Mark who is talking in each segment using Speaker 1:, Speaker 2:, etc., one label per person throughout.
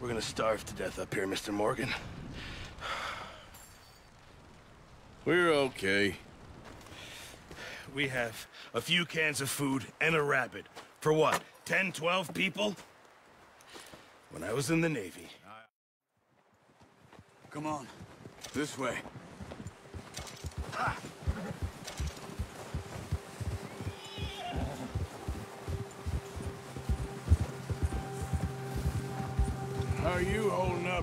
Speaker 1: We're gonna starve to death up here, Mr. Morgan.
Speaker 2: We're okay.
Speaker 1: We have a few cans of food and a rabbit. For what, 10, 12 people? When I was in the Navy.
Speaker 3: Come on. This way.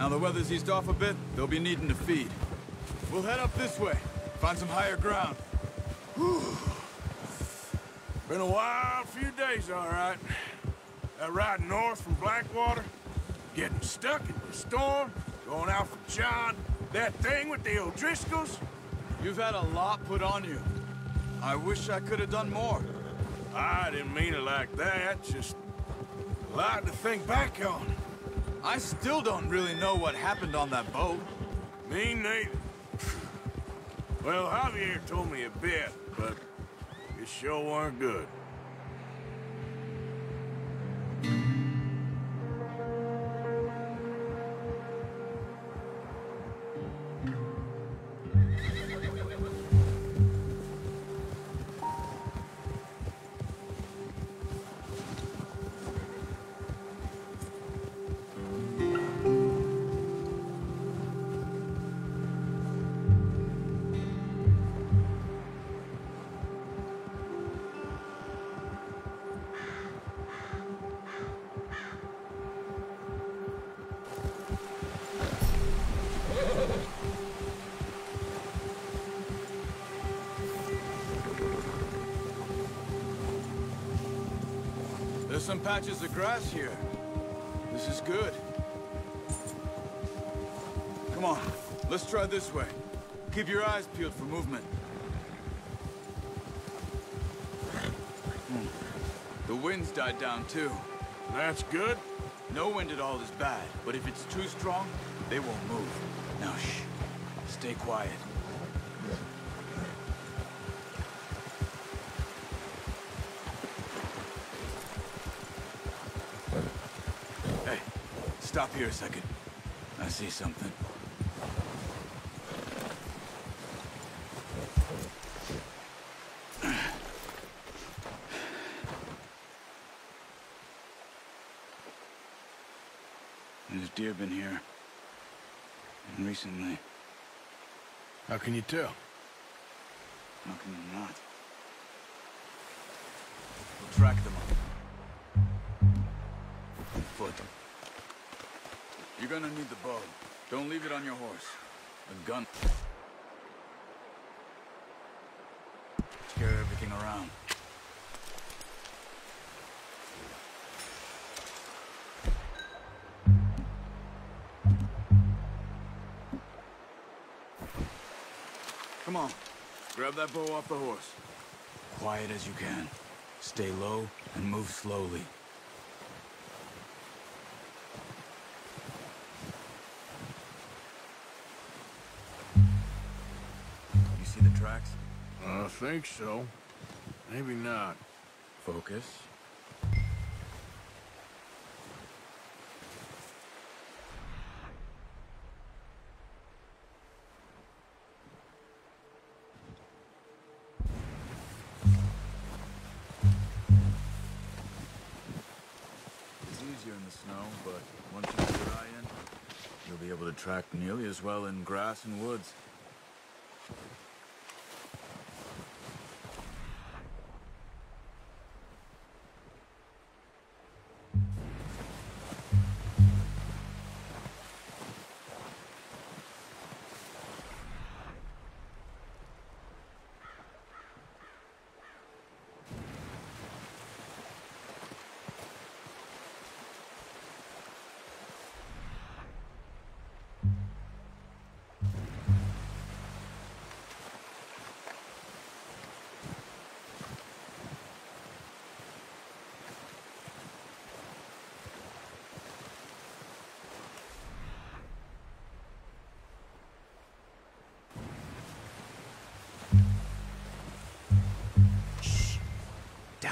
Speaker 3: Now the weather's eased off a bit, they'll be needing to feed. We'll head up this way, find some higher ground.
Speaker 2: Been a wild few days, all right. That ride north from Blackwater, getting stuck in the storm, going out for John, that thing with the O'Driscolls.
Speaker 3: You've had a lot put on you. I wish I could have done more.
Speaker 2: I didn't mean it like that, just a lot to think back on.
Speaker 3: I still don't really know what happened on that boat.
Speaker 2: Me neither. Well, Javier told me a bit, but it sure weren't good.
Speaker 3: Some patches of grass here. This is good. Come on, let's try this way. Keep your eyes peeled for movement. Hmm. The wind's died down too.
Speaker 2: That's good.
Speaker 3: No wind at all is bad, but if it's too strong, they won't move. Now shh. Stay quiet. Here a second. I see something. There's deer been here. And recently.
Speaker 2: How can you tell?
Speaker 3: How can you not? We'll track them. The bow. Don't leave it on your horse. A gun. Scare everything around. Come on. Grab that bow off the horse. Quiet as you can. Stay low and move slowly.
Speaker 2: Think so. Maybe not.
Speaker 3: Focus. It's easier in the snow, but once you get your eye in, you'll be able to track nearly as well in grass and woods.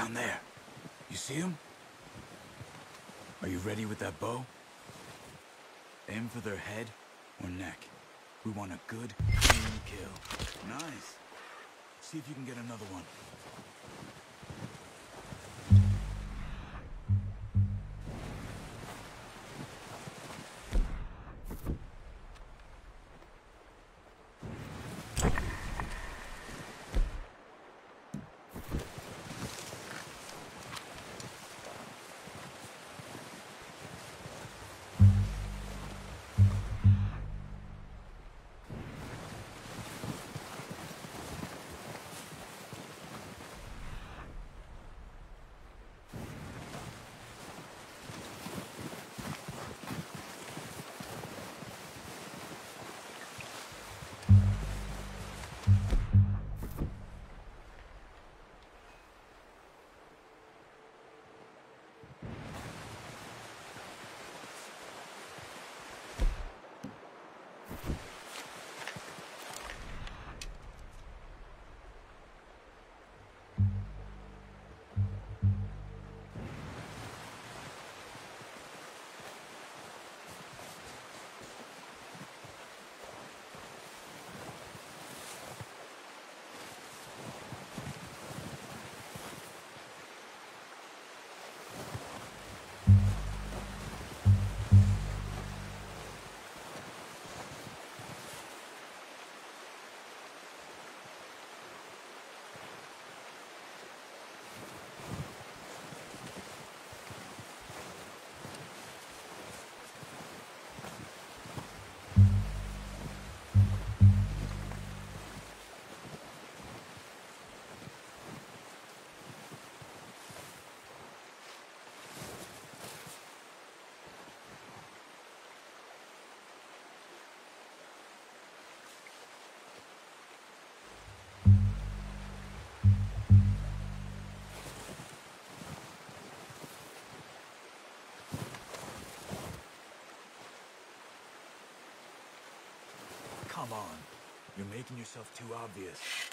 Speaker 3: Down there. You see him? Are you ready with that bow? Aim for their head or neck. We want a good, clean kill. Nice. See if you can get another one. Come on. You're making yourself too obvious.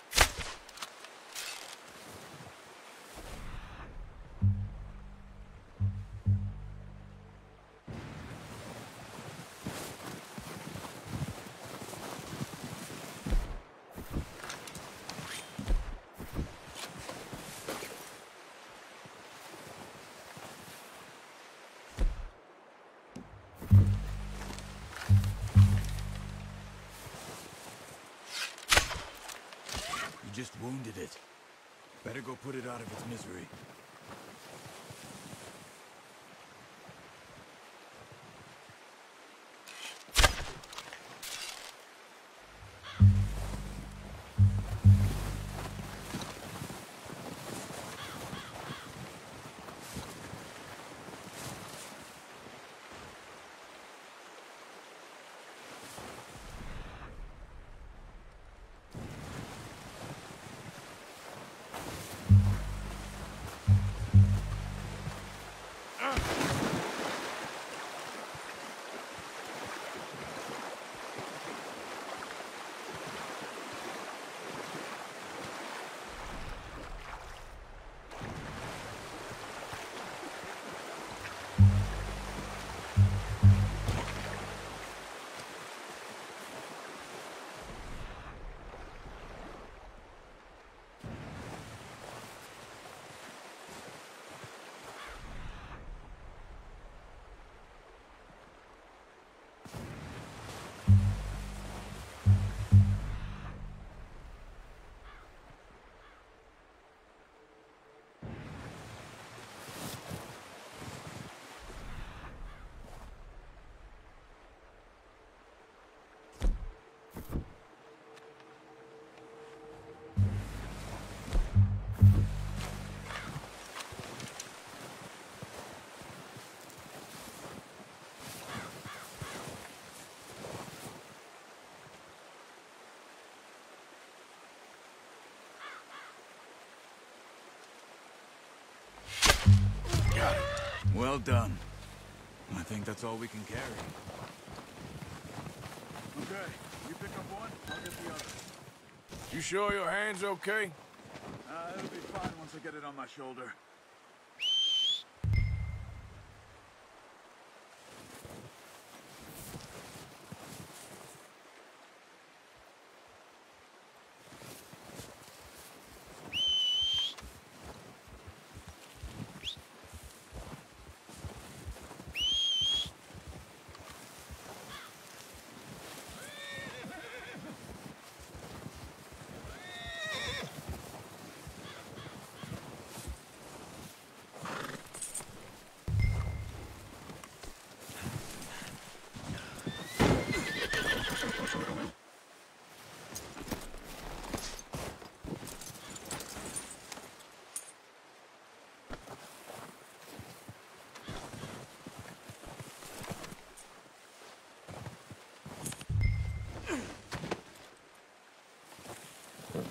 Speaker 3: Just wounded it. Better go put it out of its misery. Well done. I think that's all we can carry.
Speaker 2: Okay, you pick up one, I'll get the other. You sure your hand's okay?
Speaker 3: Uh, it'll be fine once I get it on my shoulder.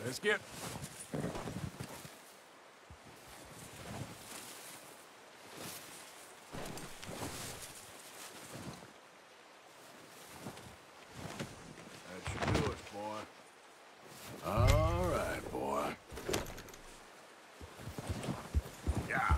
Speaker 2: Let's get... That should do it, boy. All right, boy. Yeah.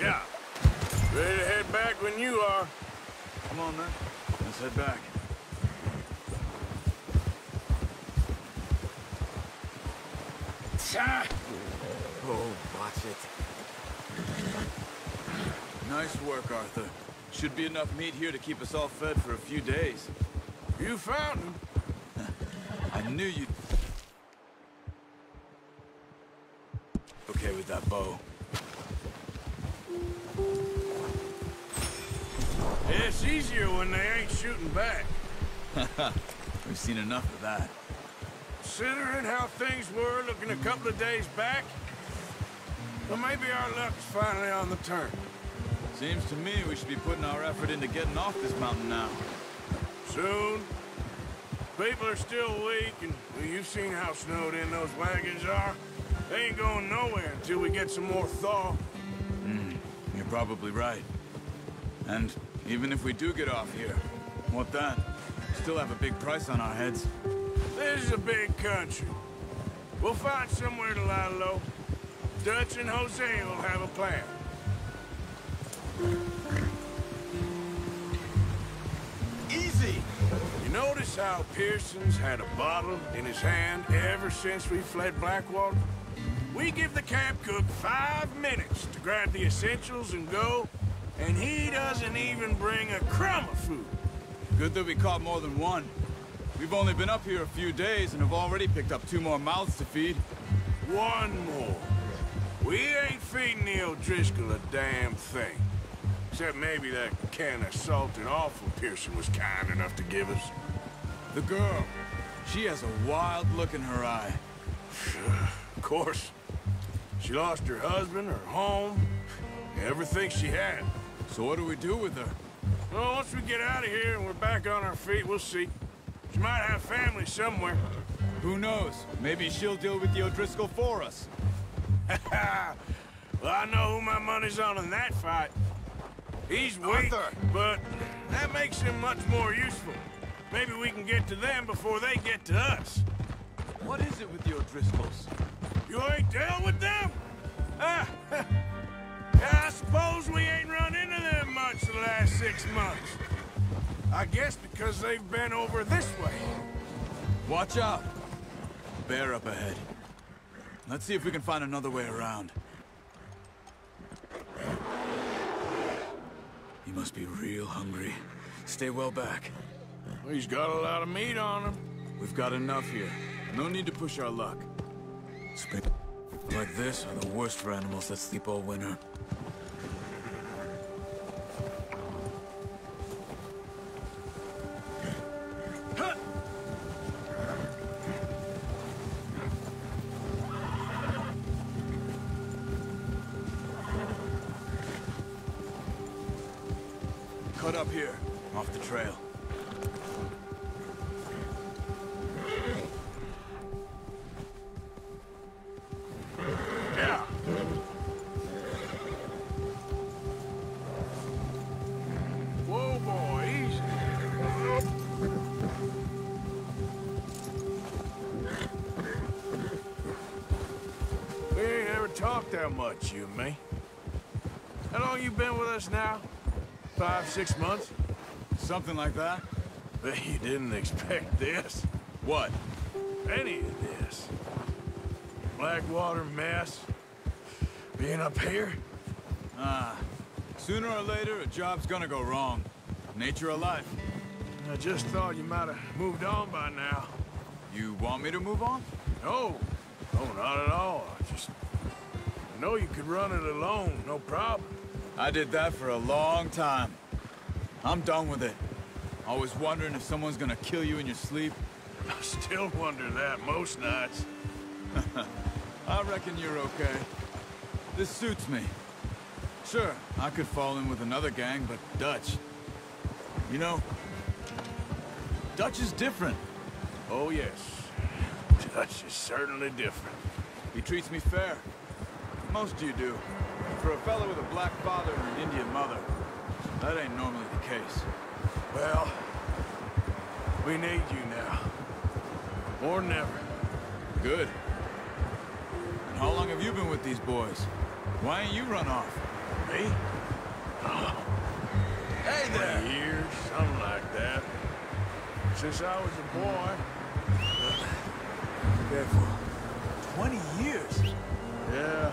Speaker 2: Yeah. Ready to head back when you are.
Speaker 3: Come on, then. Let's head back. Oh, watch it. Nice work, Arthur. Should be enough meat here to keep us all fed for a few days.
Speaker 2: You found him.
Speaker 3: I knew you'd... Okay with that bow.
Speaker 2: It's easier when they ain't shooting back.
Speaker 3: We've seen enough of that.
Speaker 2: Considering how things were looking a couple of days back, well, maybe our luck's finally on the turn.
Speaker 3: Seems to me we should be putting our effort into getting off this mountain now.
Speaker 2: Soon. People are still weak, and well, you've seen how snowed in those wagons are. They ain't going nowhere until we get some more thaw.
Speaker 3: Hmm, you're probably right. And even if we do get off here, what then? Still have a big price on our heads.
Speaker 2: This is a big country. We'll find somewhere to lie low. Dutch and Hosea will have a plan.
Speaker 3: Easy!
Speaker 2: You notice how Pearson's had a bottle in his hand ever since we fled Blackwater? We give the camp cook five minutes to grab the essentials and go, and he doesn't even bring a crumb of food.
Speaker 3: Good that we caught more than one. We've only been up here a few days and have already picked up two more mouths to feed.
Speaker 2: One more. We ain't feeding Neil O'Driscoll a damn thing. Except maybe that can of salt and awful Pearson was kind enough to give us.
Speaker 3: The girl, she has a wild look in her eye.
Speaker 2: Of course. She lost her husband, her home, everything she had.
Speaker 3: So what do we do with her?
Speaker 2: Well, once we get out of here and we're back on our feet, we'll see. She might have family somewhere.
Speaker 3: Who knows? Maybe she'll deal with the O'Driscoll for us.
Speaker 2: well, I know who my money's on in that fight. He's weak,
Speaker 3: Arthur!
Speaker 2: but that makes him much more useful. Maybe we can get to them before they get to us.
Speaker 3: What is it with the O'Driscolls?
Speaker 2: You ain't dealt with them? Ah, I suppose we ain't run into them much the last six months. I guess because they've been over this way.
Speaker 3: Watch out! Bear up ahead. Let's see if we can find another way around. He must be real hungry. Stay well back.
Speaker 2: He's got a lot of meat on him.
Speaker 3: We've got enough here. No need to push our luck. Spring like this are the worst for animals that sleep all winter. Cut up here, off the trail.
Speaker 2: Yeah. Whoa, boy, easy. We ain't ever talked that much, you and me. How long you been with us now? Five, six months?
Speaker 3: Something like that?
Speaker 2: Bet you didn't expect this.
Speaker 3: What?
Speaker 2: Any of this. Blackwater mess. Being up here?
Speaker 3: Ah, sooner or later, a job's gonna go wrong. Nature of life.
Speaker 2: I just thought you might have moved on by now.
Speaker 3: You want me to move on?
Speaker 2: No, no, not at all. I just I know you could run it alone, no problem.
Speaker 3: I did that for a long time. I'm done with it. Always wondering if someone's gonna kill you in your sleep?
Speaker 2: I still wonder that most nights.
Speaker 3: I reckon you're okay. This suits me. Sure, I could fall in with another gang, but Dutch... You know... Dutch is different.
Speaker 2: Oh, yes. Dutch is certainly different.
Speaker 3: He treats me fair. Most of you do. For a fellow with a black father and an Indian mother, that ain't normally the case.
Speaker 2: Well, we need you now. More than ever.
Speaker 3: Good. And how long have you been with these boys? Why ain't you run off?
Speaker 2: Me? Oh.
Speaker 3: Hey
Speaker 2: Twenty years, something like that. Since I was a boy. Careful.
Speaker 3: 20 years?
Speaker 2: Yeah.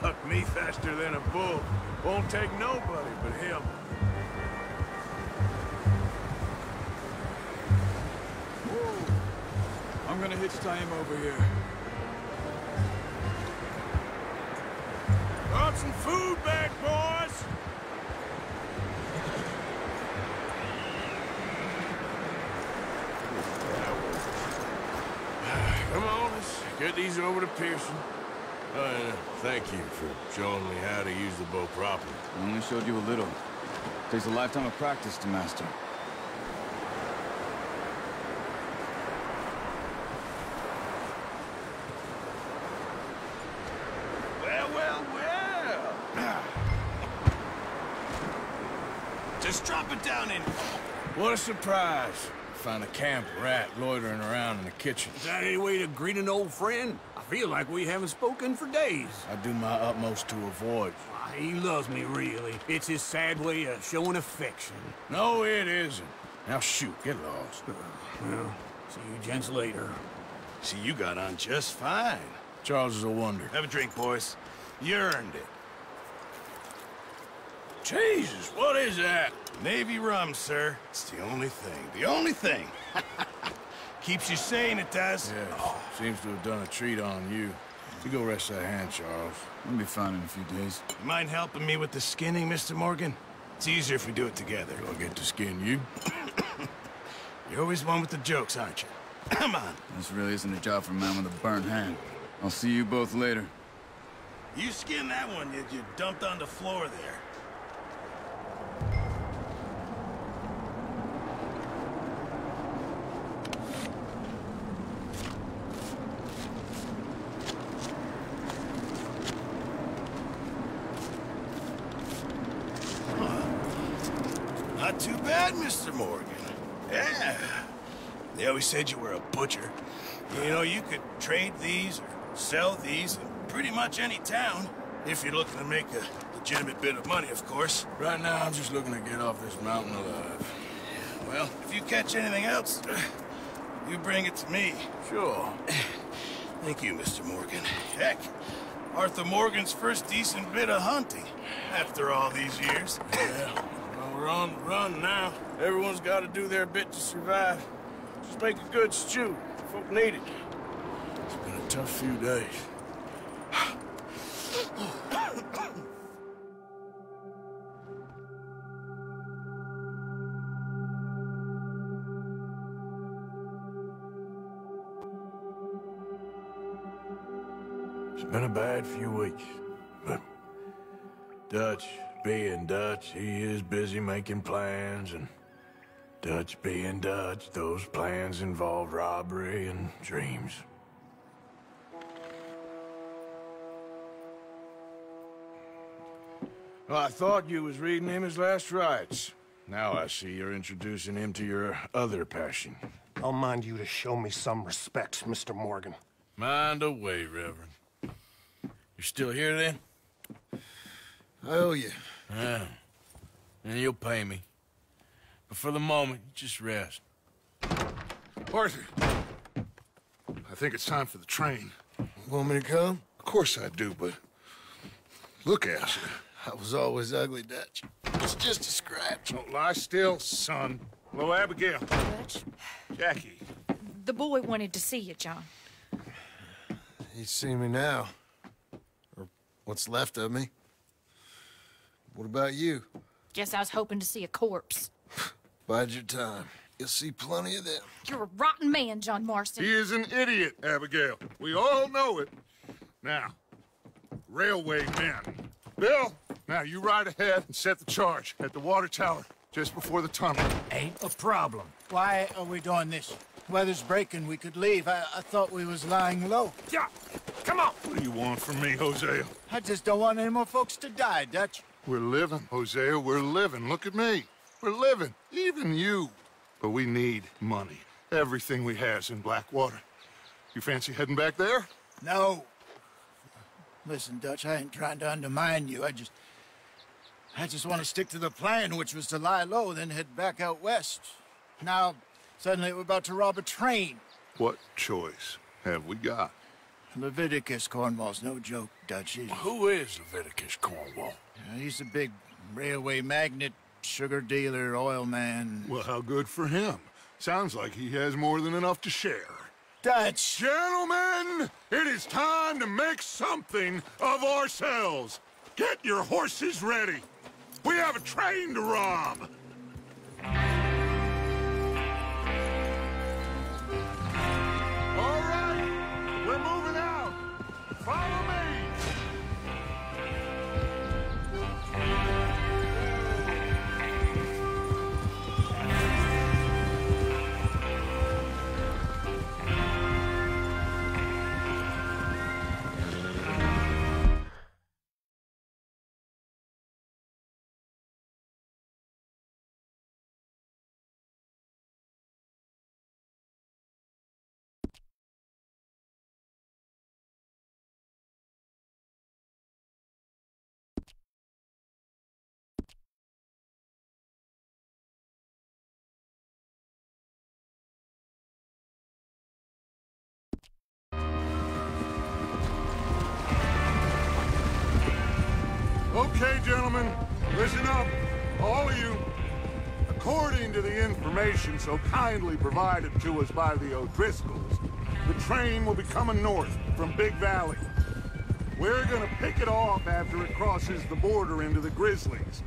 Speaker 2: Huck me faster than a bull. Won't take nobody but him.
Speaker 3: Whoa. I'm gonna hitch tie him over here.
Speaker 2: Got some food back, boys! Come on, let's get these over to Pearson. Uh, thank you for showing me how to use the bow properly.
Speaker 3: I only showed you a little. Takes a lifetime of practice to master.
Speaker 4: Well, well, well. Just drop it down in.
Speaker 2: What a surprise. Find a camp rat loitering around in the kitchen.
Speaker 5: Is that any way to greet an old friend? I feel like we haven't spoken for days.
Speaker 2: I do my utmost to avoid.
Speaker 5: Why, he loves me, really. It's his sad way of showing affection.
Speaker 2: No, it isn't. Now shoot, get lost.
Speaker 5: Uh, well, see you gents later.
Speaker 4: See, you got on just fine.
Speaker 2: Charles is a wonder.
Speaker 4: Have a drink, boys. You earned it.
Speaker 2: Jesus, what is that?
Speaker 4: Navy rum, sir. It's the only thing. The only thing. Keeps you sane, it does.
Speaker 2: Yes, seems to have done a treat on you. You go rest that hand, Charles.
Speaker 3: I'll be fine in a few days.
Speaker 4: You mind helping me with the skinning, Mr. Morgan? It's easier if we do it together.
Speaker 2: I'll get to skin you.
Speaker 4: You're always one with the jokes, aren't you? Come on.
Speaker 3: This really isn't a job for a man with a burnt hand. I'll see you both later.
Speaker 4: You skinned that one you, you dumped on the floor there. Not too bad, Mr. Morgan. Yeah. They always said you were a butcher. You know, you could trade these or sell these in pretty much any town. If you're looking to make a legitimate bit of money, of course.
Speaker 2: Right now, I'm just looking to get off this mountain alive.
Speaker 4: Well, if you catch anything else, you bring it to me.
Speaker 2: Sure.
Speaker 4: Thank you, Mr. Morgan. Heck, Arthur Morgan's first decent bit of hunting after all these years.
Speaker 2: Yeah. Well, we're on the run now. Everyone's got to do their bit to survive. Make a good stew. Folk need it. It's been a tough few days. It's been a bad few weeks, but Dutch, being Dutch, he is busy making plans, and Dutch being Dutch, those plans involved robbery and dreams. Well, I thought you was reading him his last rites. Now I see you're introducing him to your other passion.
Speaker 6: I'll mind you to show me some respect, Mr. Morgan.
Speaker 2: Mind away, Reverend. You're still here then?
Speaker 7: I owe you.
Speaker 2: Yeah. Ah, and you'll pay me. But for the moment, just rest.
Speaker 8: Arthur, I think it's time for the train.
Speaker 7: Want me to come?
Speaker 8: Of course I do, but look at you.
Speaker 7: I was always ugly, Dutch. It's just a scratch.
Speaker 8: Don't lie still, son. Hello, Abigail.
Speaker 9: Dutch,
Speaker 8: Jackie.
Speaker 9: the boy wanted to see you, John.
Speaker 7: He's seen me now. Or what's left of me. What about you?
Speaker 9: Guess I was hoping to see a corpse.
Speaker 7: Bide your time. You'll see plenty of them.
Speaker 9: You're a rotten man, John Marston.
Speaker 8: He is an idiot, Abigail. We all know it. Now, railway men. Bill, now you ride ahead and set the charge at the water tower just before the tunnel.
Speaker 10: Ain't a problem. Why are we doing this? Weather's breaking, we could leave. I, I thought we was lying low.
Speaker 8: Yeah, come on. What do you want from me, Hosea?
Speaker 10: I just don't want any more folks to die, Dutch.
Speaker 8: We're living, Hosea. We're living. Look at me. We're living. Even you. But we need money. Everything we has in Blackwater. You fancy heading back there?
Speaker 10: No. Listen, Dutch, I ain't trying to undermine you. I just... I just want to stick to the plan, which was to lie low, then head back out west. Now, suddenly we're about to rob a train.
Speaker 8: What choice have we got?
Speaker 10: Leviticus Cornwall's no joke, Dutch. He's,
Speaker 2: Who is Leviticus Cornwall?
Speaker 10: he's a big railway magnate, sugar dealer, oil man.
Speaker 8: Well, how good for him. Sounds like he has more than enough to share.
Speaker 10: Dutch!
Speaker 8: Gentlemen, it is time to make something of ourselves. Get your horses ready. We have a train to rob. All right, we're moving out. Follow Okay, gentlemen, listen up, all of you. According to the information so kindly provided to us by the O'Driscolls, the train will be coming north from Big Valley. We're gonna pick it off after it crosses the border into the Grizzlies.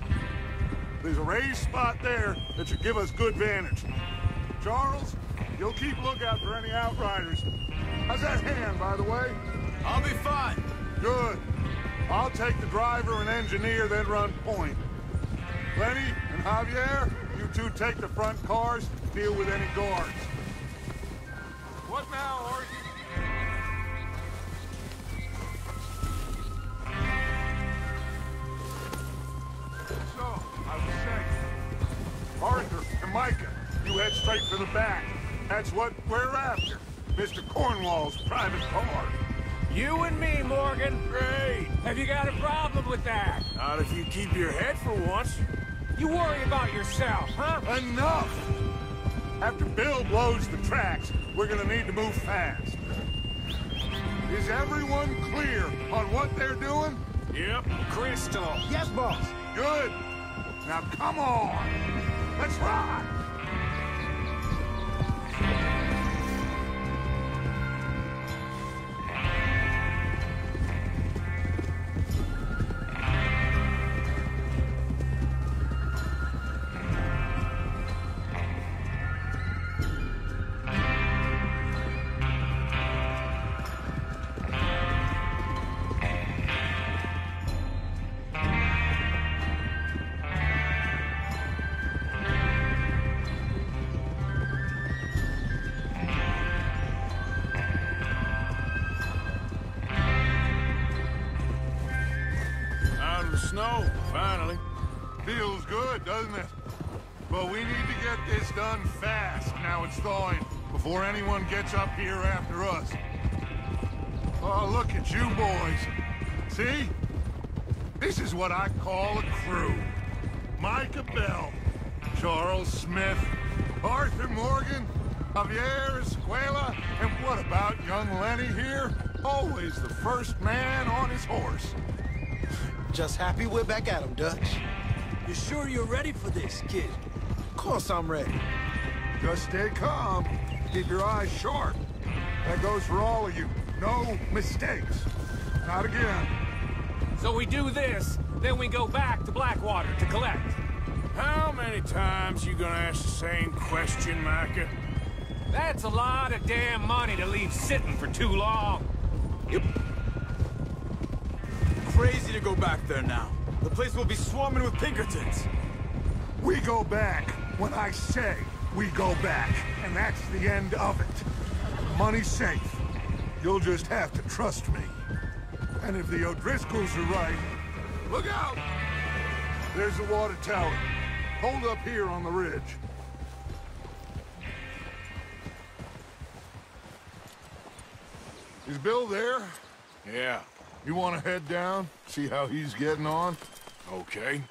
Speaker 8: There's a raised spot there that should give us good vantage. Charles, you'll keep lookout for any outriders. How's that hand, by the way?
Speaker 3: I'll be fine.
Speaker 8: Good. I'll take the driver and engineer, then run point. Lenny and Javier, you two take the front cars, deal with any guards. What now, Archie? So, I was saying, Arthur and Micah, you head straight for the back. That's what we're after. Mr. Cornwall's private car.
Speaker 11: You and me, Morgan. Great. Have you got a problem with that?
Speaker 2: Not if you keep your head for once.
Speaker 11: You worry about yourself, huh?
Speaker 8: Enough! After Bill blows the tracks, we're gonna need to move fast. Is everyone clear on what they're doing?
Speaker 2: Yep.
Speaker 11: Crystal.
Speaker 10: Yes, boss.
Speaker 8: Good. Now come on. Let's ride. Gets up here after us. Oh, look at you boys. See? This is what I call a crew. Micah Bell, Charles Smith, Arthur Morgan, Javier Escuela, and what about young Lenny here? Always the first man on his horse.
Speaker 10: Just happy we're back at him, Dutch.
Speaker 12: You sure you're ready for this, kid?
Speaker 10: Of course I'm ready.
Speaker 8: Just stay calm. Keep your eyes sharp. That goes for all of you. No mistakes. Not again.
Speaker 12: So we do this, then we go back to Blackwater to collect.
Speaker 2: How many times you gonna ask the same question, Micah?
Speaker 12: That's a lot of damn money to leave sitting for too long.
Speaker 3: Yep. Crazy to go back there now. The place will be swarming with Pinkertons.
Speaker 8: We go back when I say we go back, and that's the end of it. Money's safe. You'll just have to trust me. And if the O'Driscolls are right, look out! There's the water tower. Hold up here on the ridge. Is Bill there?
Speaker 2: Yeah,
Speaker 8: You want to head down, see how he's getting on?
Speaker 2: okay.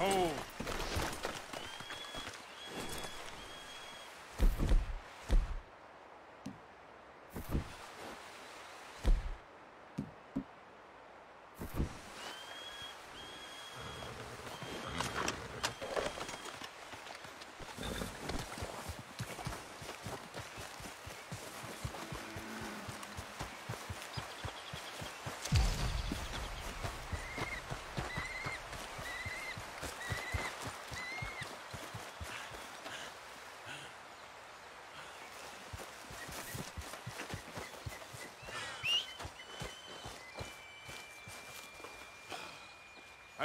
Speaker 2: Oh,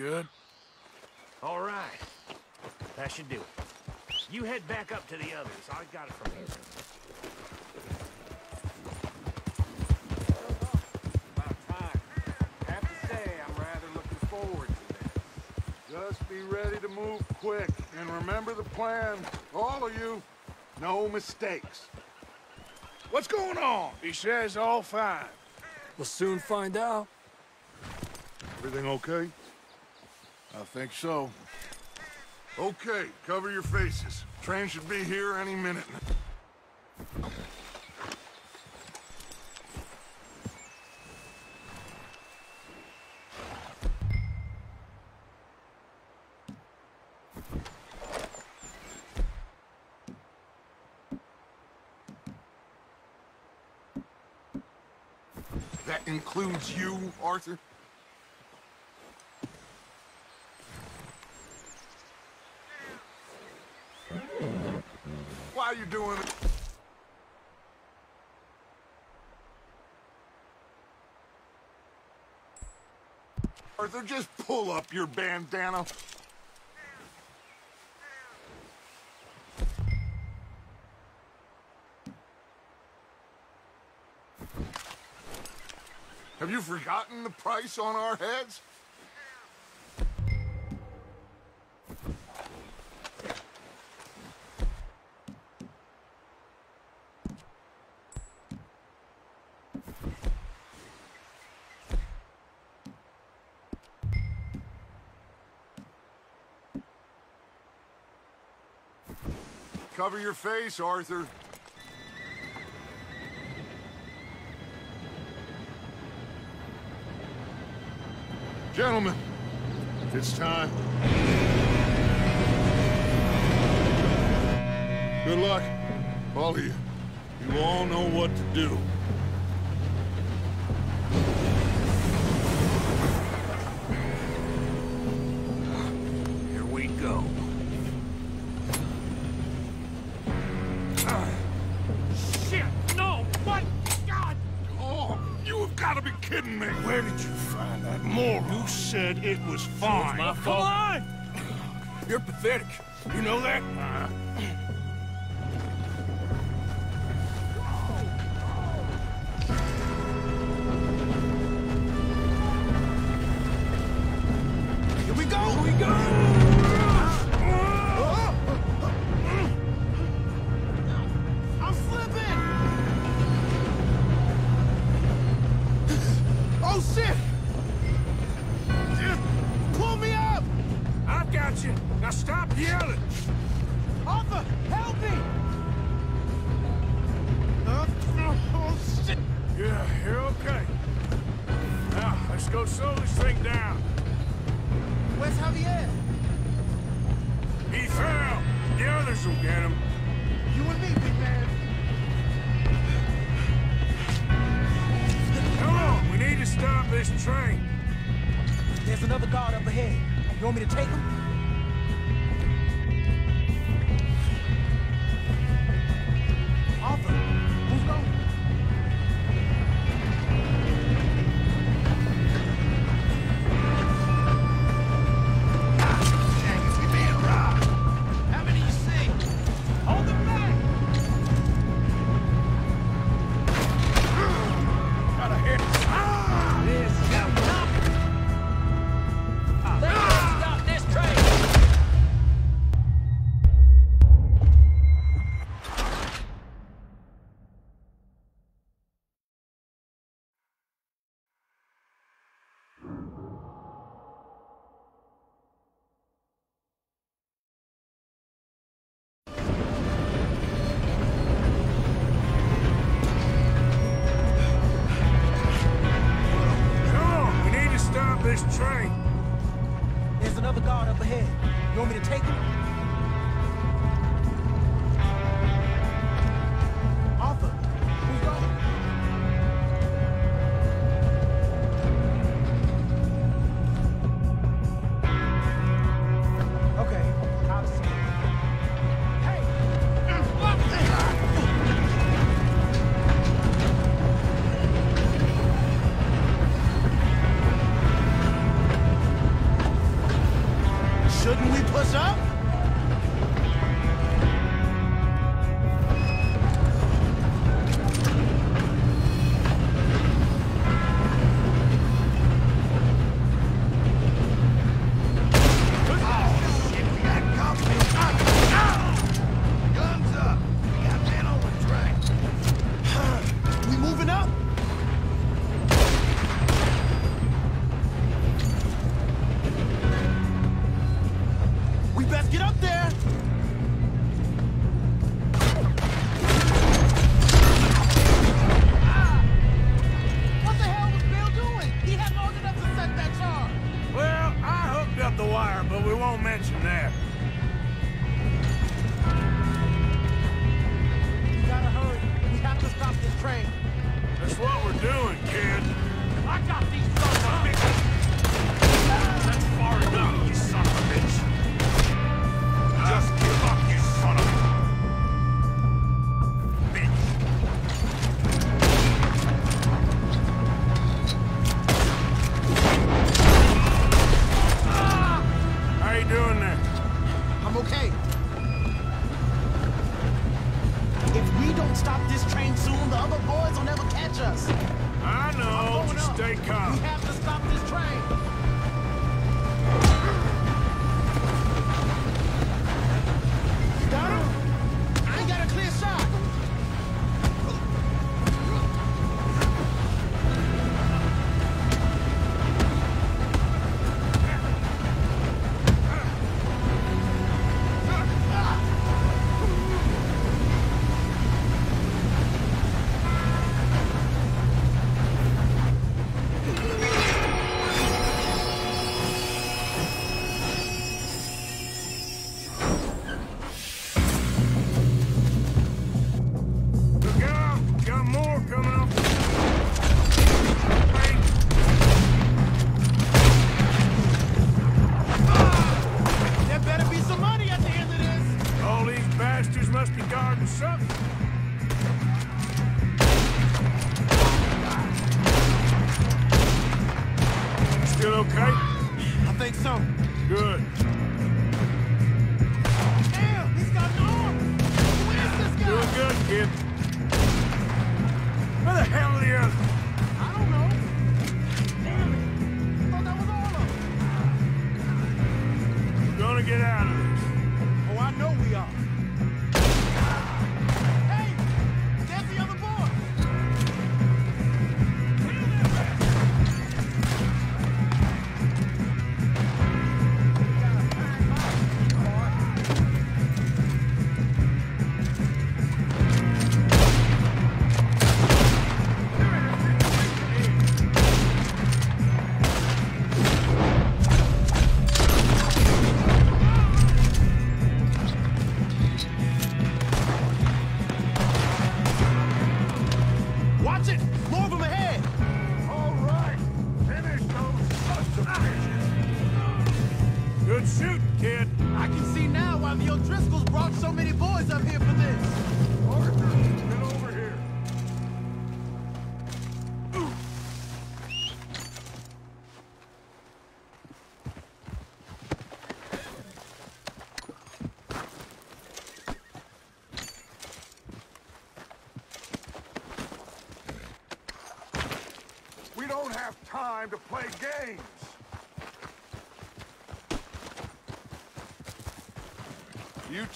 Speaker 2: good.
Speaker 5: All right. That should do it. You head back up to the others. I got it from here.
Speaker 2: About time. Have to say, I'm rather looking forward to this.
Speaker 8: Just be ready to move quick, and remember the plan. All of you, no mistakes. What's going on?
Speaker 2: He says all fine.
Speaker 12: We'll soon find out.
Speaker 8: Everything okay?
Speaker 2: Think so.
Speaker 8: Okay, cover your faces. Train should be here any minute. That includes you, Arthur? Why are you doing it? Arthur, just pull up your bandana. Have you forgotten the price on our heads? Cover your face, Arthur. Gentlemen, it's time. Good luck, all of you. You all know what to do. was fine. It was
Speaker 13: my fault.
Speaker 14: Come on!
Speaker 13: You're pathetic. You know that?
Speaker 2: Uh
Speaker 8: -huh.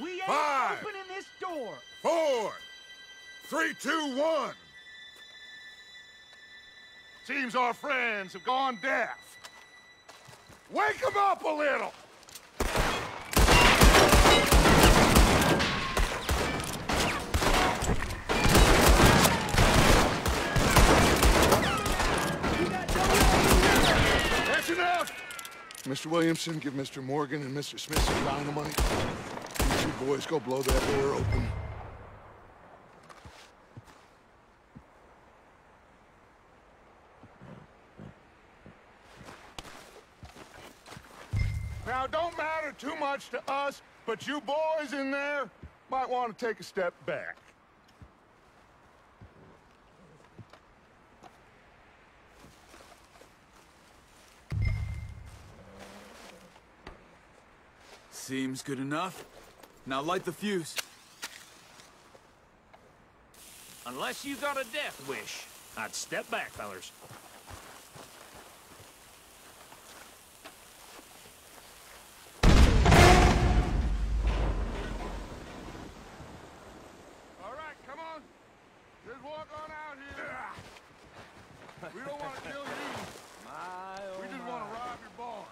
Speaker 15: We ain't
Speaker 8: Five.
Speaker 15: opening this door.
Speaker 8: Four. Three, two, one. Seems our friends have gone deaf. Wake them up a little. That's enough! Mr. Williamson, give Mr. Morgan and Mr. Smith some dynamite. You boys go blow that door open. Now, don't matter too much to us, but you boys in there might want to take a step back.
Speaker 3: Seems good enough. Now light the fuse.
Speaker 16: Unless you got a death wish, I'd step back, fellers.
Speaker 8: All right, come on. Just walk on out here. We don't want to kill you. Oh, we just want to rob your boss.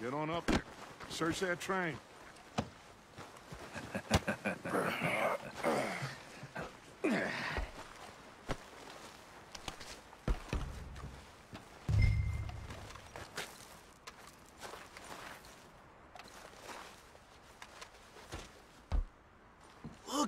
Speaker 8: Get on up there. Search that train.
Speaker 15: Look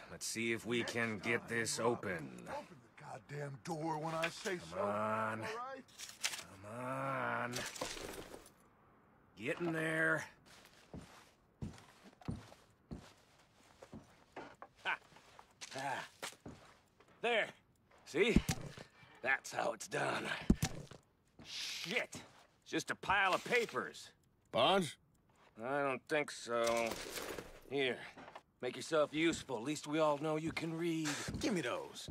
Speaker 11: let's see if we can get this open.
Speaker 8: Open the goddamn door when I say so.
Speaker 11: Come on.
Speaker 8: All right?
Speaker 11: Come on. Get in there. Ha. Ah. There. See? That's how it's done. Shit. It's just a pile of papers.
Speaker 2: Bonds?
Speaker 11: I don't think so. Here. Make yourself useful. At least we all know you can read.
Speaker 1: Give me those.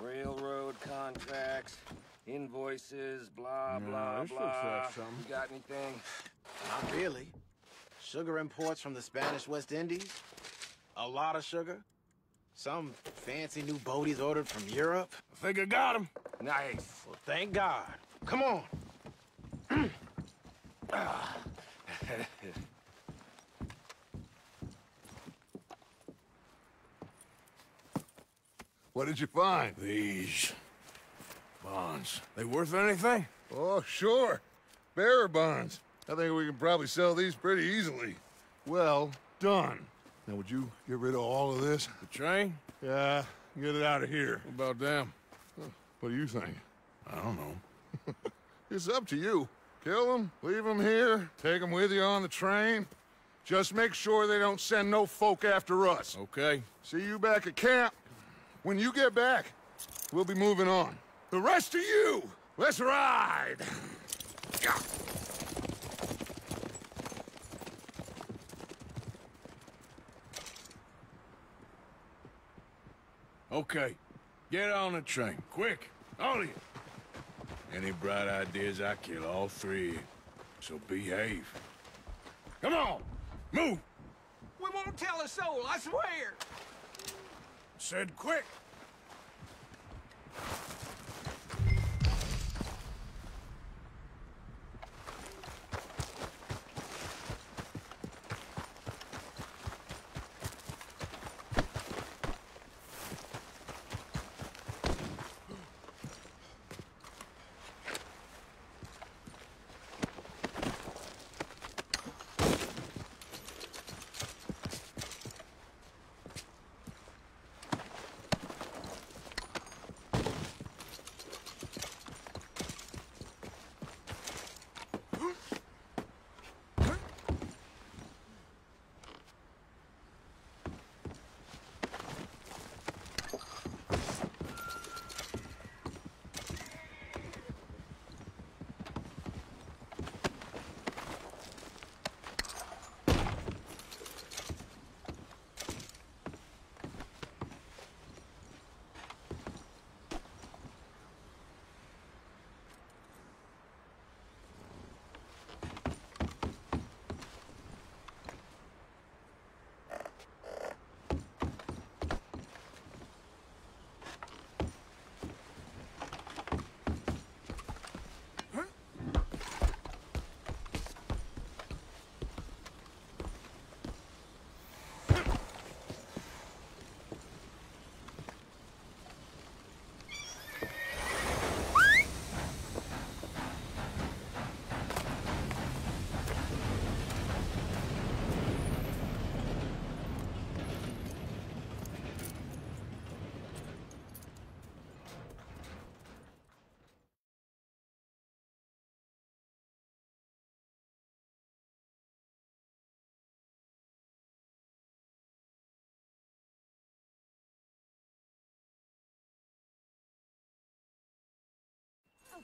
Speaker 11: Railroad contracts, invoices, blah,
Speaker 17: Yeah,
Speaker 11: blah,
Speaker 17: this looks
Speaker 11: blah.
Speaker 17: like something.
Speaker 11: You got anything?
Speaker 15: Not really. Sugar imports from the Spanish West Indies. A lot of sugar. Some fancy new boaties ordered from Europe.
Speaker 2: I think I got him.
Speaker 11: Nice.
Speaker 15: Well, thank God. Come on. Ah.
Speaker 8: What did you find?
Speaker 2: These bonds. They worth anything?
Speaker 8: Oh, sure. Bearer bonds. I think we can probably sell these pretty easily. Well done. Now, would you get rid of all of this?
Speaker 2: The train?
Speaker 8: Yeah, get it out of here.
Speaker 2: What about them?
Speaker 8: What do you think?
Speaker 2: I don't know.
Speaker 8: It's up to you. Kill them, leave them here, take them with you on the train. Just make sure they don't send no folk after us.
Speaker 2: Okay.
Speaker 8: See you back at camp. When you get back, we'll be moving on. The rest of you, let's ride! Yeah.
Speaker 2: Okay. Get on the train. Quick. All of you. Any bright ideas, I kill all three. So behave. Come on. Move.
Speaker 16: We won't tell a soul, I swear.
Speaker 2: Said quick.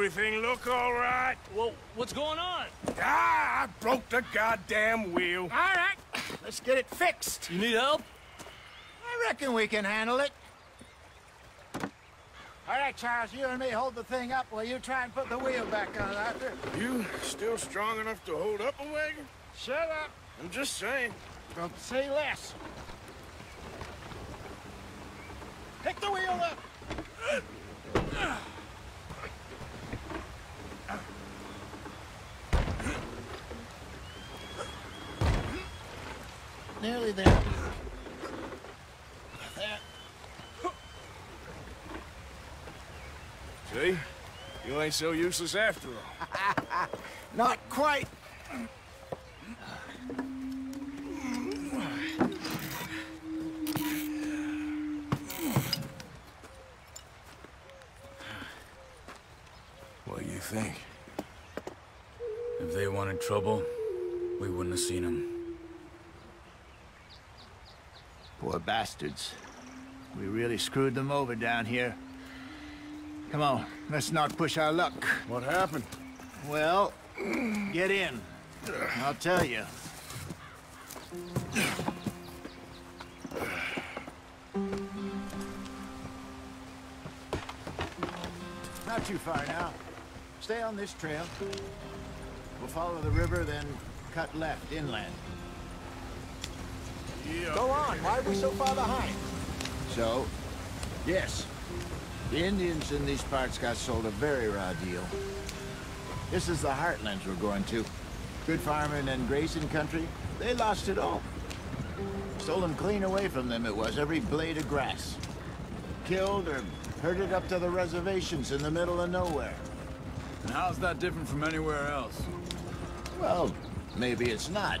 Speaker 2: Everything look all right?
Speaker 16: Well, what's going on?
Speaker 2: Ah, I broke the goddamn wheel.
Speaker 10: All right, let's get it fixed.
Speaker 16: You need help?
Speaker 10: I reckon we can handle it. All right, Charles, you and me hold the thing up while you try and put the wheel back on, Arthur.
Speaker 2: You still strong enough to hold up a wagon?
Speaker 10: Shut up.
Speaker 2: I'm just saying.
Speaker 10: Don't say less. Pick the wheel up. Nearly there. There.
Speaker 2: See? You ain't so useless after all.
Speaker 10: Not quite.
Speaker 2: What do you think?
Speaker 3: If they wanted trouble, we wouldn't have seen them.
Speaker 10: Poor bastards. We really screwed them over down here. Come on, let's not push our luck.
Speaker 2: What happened?
Speaker 10: Well, get in. I'll tell you. Not too far now. Stay on this trail. We'll follow the river, then cut left inland.
Speaker 2: Yeah.
Speaker 10: Go on. Why are we so far behind? So, yes. The Indians in these parts got sold a very raw deal. This is the heartlands we're going to. Good farming and grazing country. They lost it all. Stolen clean away from them it was, every blade of grass. Killed or herded up to the reservations in the middle of nowhere.
Speaker 3: And how's that different from anywhere else?
Speaker 10: Well, maybe it's not.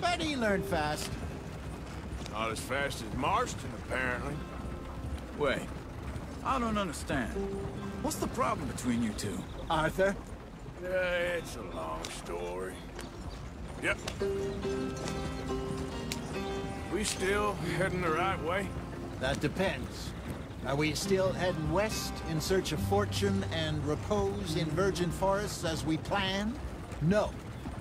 Speaker 10: But he learned fast.
Speaker 2: Not as fast as Marston, apparently.
Speaker 3: Wait, I don't understand. What's the problem between you two?
Speaker 10: Arthur?
Speaker 2: Yeah, it's a long story. Yep. We still heading the right way?
Speaker 10: That depends. Are we still heading west in search of fortune and repose in virgin forests as we planned? No.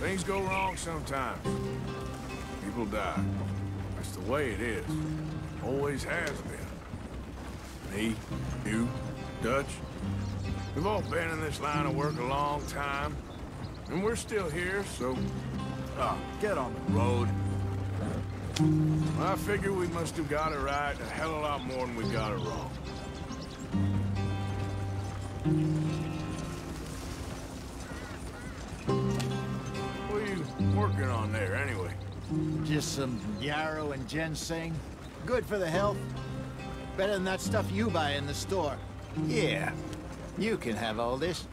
Speaker 2: Things go wrong sometimes. People die. That's the way it is. Always has been. Me, you, Dutch. We've all been in this line of work a long time. And we're still here, so... Ah, get on the road. I figure we must have got it right a hell of a lot more than we got it wrong. What are you working on there, anyway?
Speaker 10: Just some yarrow and ginseng. Good for the health. Better than that stuff you buy in the store. Yeah, you can have all this.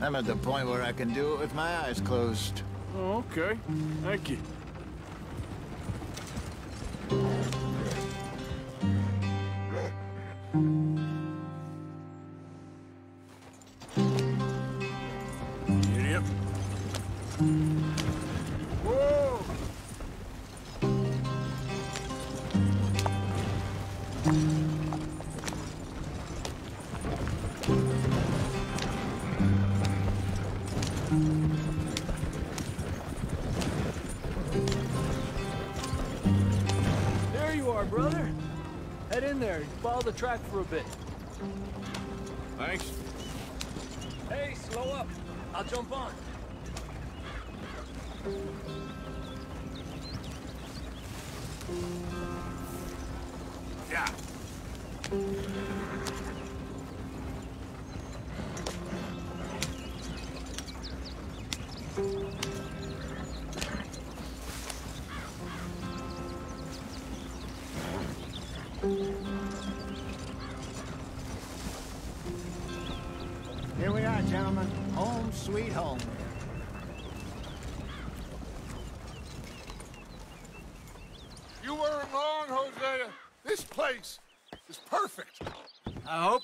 Speaker 10: I'm at the point where I can do it with my eyes closed.
Speaker 2: Oh, okay. Thank you. Idiot.
Speaker 17: You are, brother. Head in there. Follow the track for a bit.
Speaker 2: Thanks.
Speaker 17: Hey, slow up. I'll jump on.
Speaker 2: Yeah.
Speaker 10: Here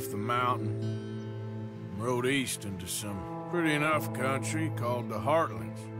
Speaker 2: Off the mountain, rode east into some pretty enough country called the Heartlands.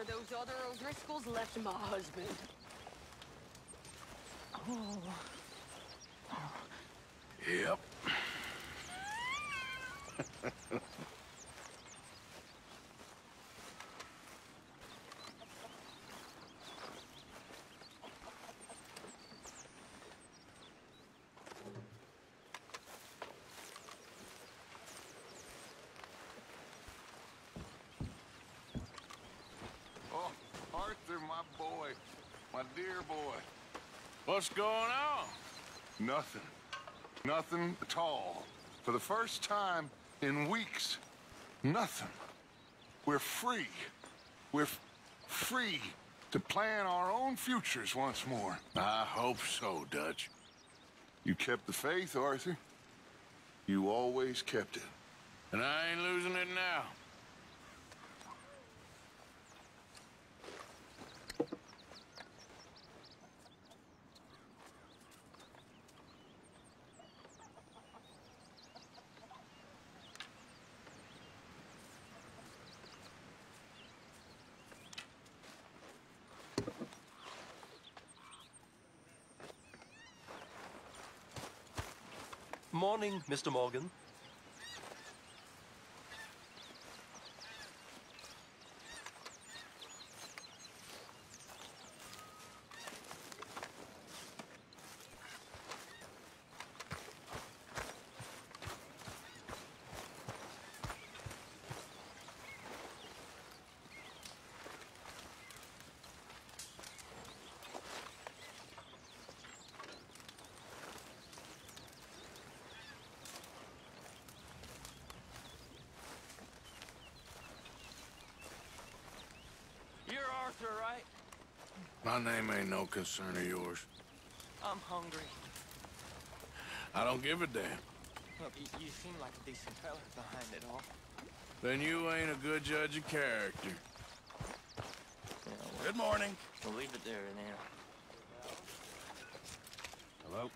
Speaker 18: those other O'Driscolls left my husband. Oh. oh.
Speaker 2: Yep.
Speaker 8: Oh, My boy. My dear boy.
Speaker 2: What's going on?
Speaker 8: Nothing. Nothing at all. For the first time in weeks, nothing. We're free. We're free to plan our own futures once more.
Speaker 2: I hope so, Dutch.
Speaker 8: You kept the faith, Arthur. You always kept it.
Speaker 2: And I ain't losing it now.
Speaker 12: Morning, Mr. Morgan.
Speaker 19: You're Arthur, right?
Speaker 2: My name ain't no concern of yours.
Speaker 19: I'm hungry.
Speaker 2: I don't give a damn.
Speaker 19: Look, you, you seem like a decent fella behind it all.
Speaker 2: Then you ain't a good judge of character.
Speaker 20: Good morning.
Speaker 19: We'll leave it there now.
Speaker 2: Hello?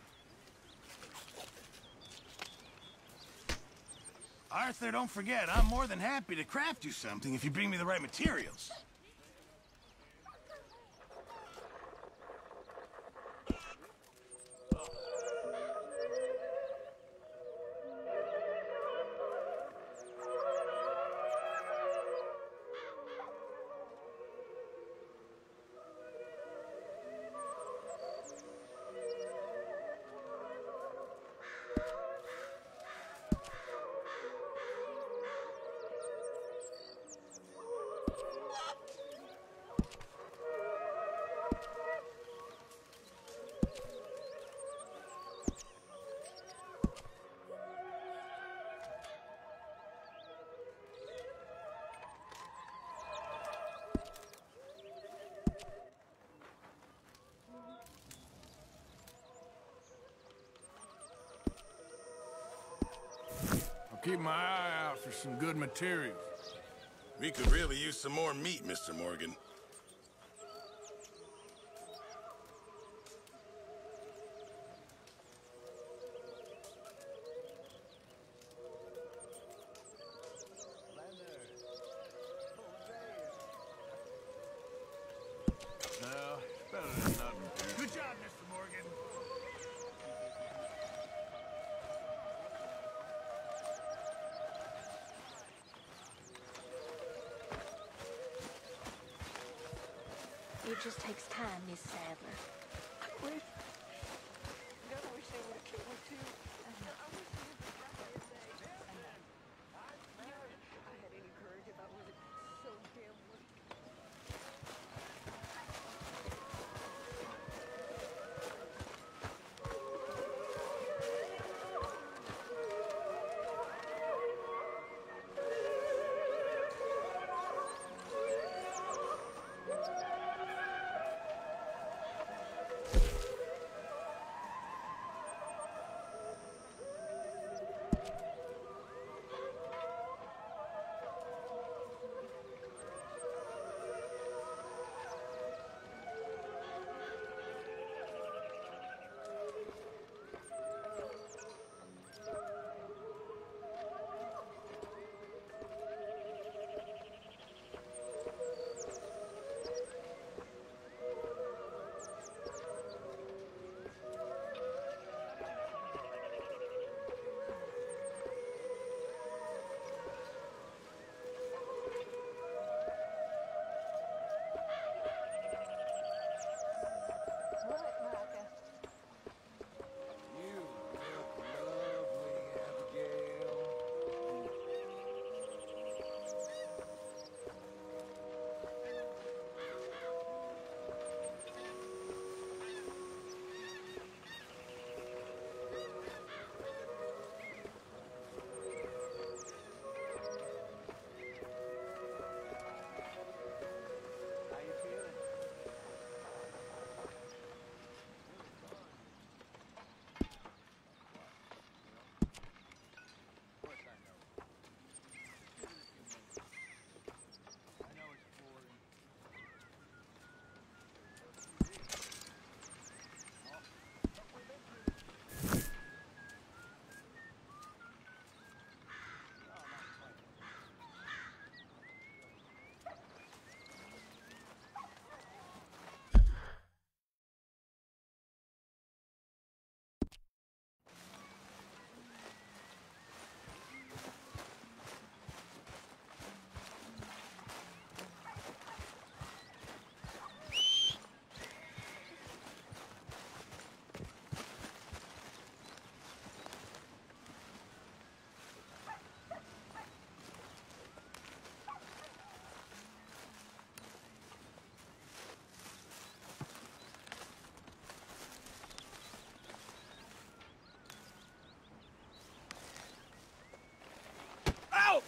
Speaker 20: Arthur, don't forget, I'm more than happy to craft you something if you bring me the right materials.
Speaker 2: Keep my eye out for some good materials.
Speaker 20: We could really use some more meat, Mr. Morgan.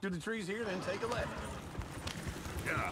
Speaker 4: Out through the trees here, then take a left.
Speaker 2: Yeah.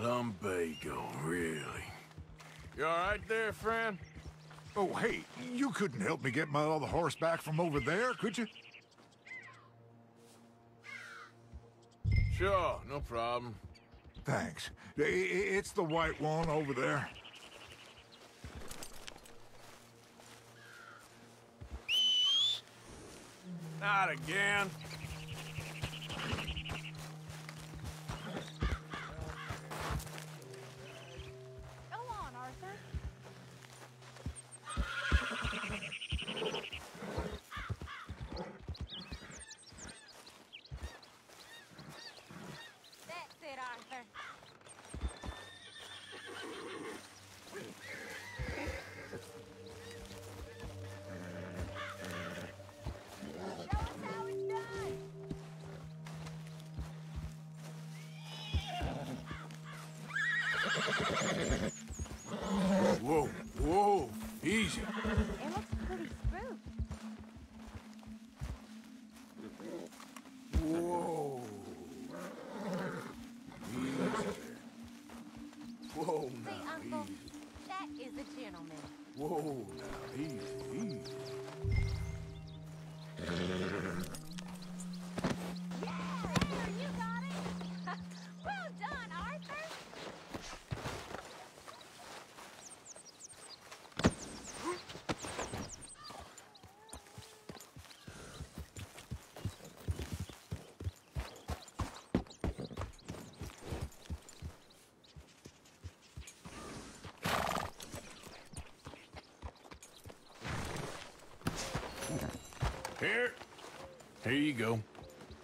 Speaker 4: Lumbago,
Speaker 2: really? You all right there, friend?
Speaker 15: Oh, hey, you couldn't help me get my other horse back from over there, could you?
Speaker 2: Sure, no problem.
Speaker 15: Thanks. It's the white one over there.
Speaker 2: Not again. Here. Here you go.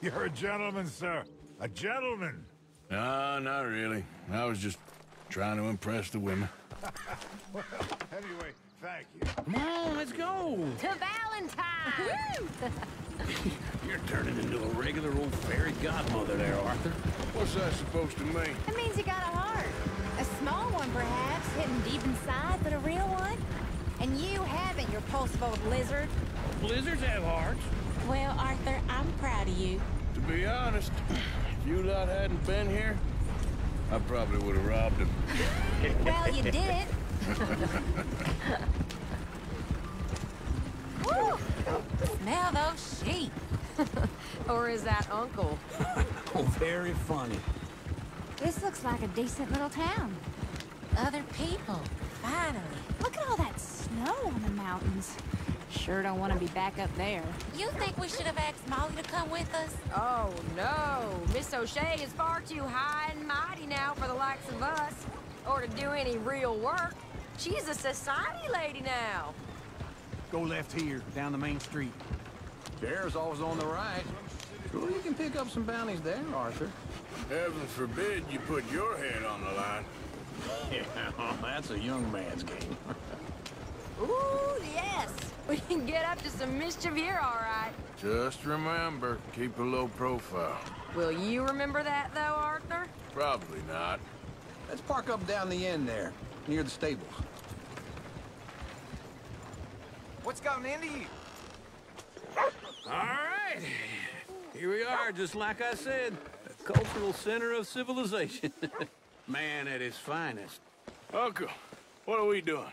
Speaker 15: You're a gentleman, sir. A gentleman.
Speaker 2: No, not really. I was just trying to impress the women.
Speaker 15: well, anyway, thank you.
Speaker 4: Come on, let's go.
Speaker 21: To Valentine!
Speaker 4: You're turning into a regular old fairy godmother there, Arthur.
Speaker 2: What's that supposed to mean?
Speaker 21: It means you got a heart. A small one, perhaps, hidden deep inside, but a real one. And you haven't, you repulsive old lizard.
Speaker 4: Blizzards have hearts.
Speaker 22: Well, Arthur, I'm proud of you.
Speaker 2: To be honest, if you lot hadn't been here, I probably would have robbed him.
Speaker 21: well, you did it.
Speaker 23: Woo! Smell those sheep.
Speaker 24: or is that Uncle?
Speaker 4: oh, very funny.
Speaker 25: This looks like a decent little town.
Speaker 23: Other people, finally.
Speaker 25: Look at all that snow on the mountains. Sure don't want to be back up there.
Speaker 23: You think we should have asked Molly to come with us?
Speaker 24: Oh, no. Miss O'Shea is far too high and mighty now for the likes of us. Or to do any real work. She's a society lady now.
Speaker 26: Go left here, down the main street. Sheriff's always on the right. Sure you can pick up some bounties there, Arthur.
Speaker 2: Heaven forbid you put your head on the line.
Speaker 26: Yeah, that's a young man's game.
Speaker 24: Ooh, yes. We can get up to some mischief here, all right.
Speaker 2: Just remember, keep a low profile.
Speaker 24: Will you remember that, though, Arthur?
Speaker 2: Probably not.
Speaker 26: Let's park up down the end there, near the stables.
Speaker 27: What's gotten into you?
Speaker 4: All right. Here we are, just like I said. A cultural center of civilization. Man at his finest.
Speaker 2: Uncle, what are we doing?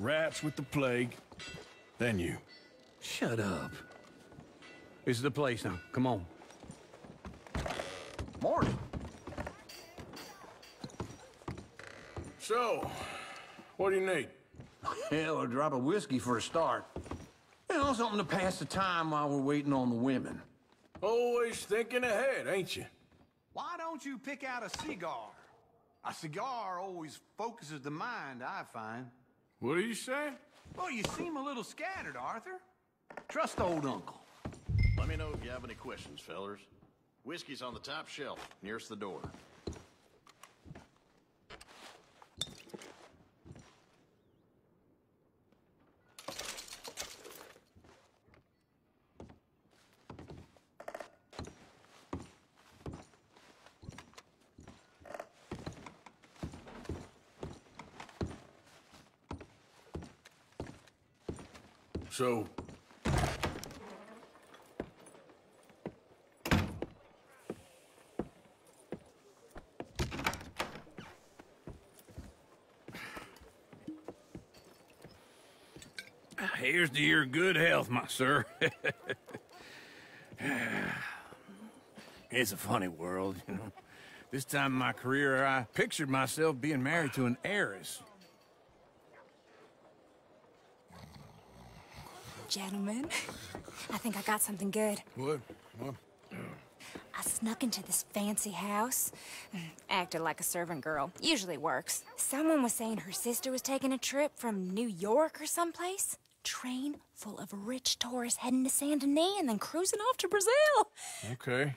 Speaker 2: rats with the plague, then you.
Speaker 26: Shut up. This is the place now. Come on. Morgan.
Speaker 2: So, what do you need?
Speaker 26: Hell, a drop of whiskey for a start. You know, something to pass the time while we're waiting on the women.
Speaker 2: Always thinking ahead, ain't you?
Speaker 26: Why don't you pick out a cigar? A cigar always focuses the mind, I find.
Speaker 2: What do you say?
Speaker 26: Well, you seem a little scattered, Arthur. Trust old uncle.
Speaker 28: Let me know if you have any questions, fellers. Whiskey's on the top shelf, nearest the door.
Speaker 2: So,
Speaker 4: Here's to your good health, my sir. it's a funny world, you know. This time in my career, I pictured myself being married to an heiress.
Speaker 25: Gentlemen, I think I got something good.
Speaker 2: What? What?
Speaker 25: I snuck into this fancy house. Acted like a servant girl. Usually works. Someone was saying her sister was taking a trip from New York or someplace. Train full of rich tourists heading to Saint Denis and then cruising off to Brazil.
Speaker 2: Okay.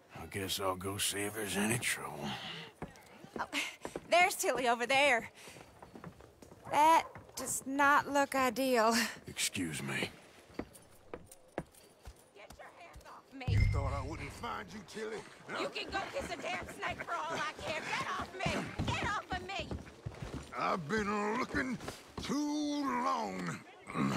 Speaker 2: I guess I'll go see if there's any trouble.
Speaker 25: Oh, there's Tilly over there. That does not look ideal.
Speaker 2: Excuse me.
Speaker 25: Get your hands off me.
Speaker 8: You Thought I wouldn't find you, Tilly. No.
Speaker 23: You can go kiss a damn snake for all I care. Get off me! Get off of me!
Speaker 8: I've been looking too long.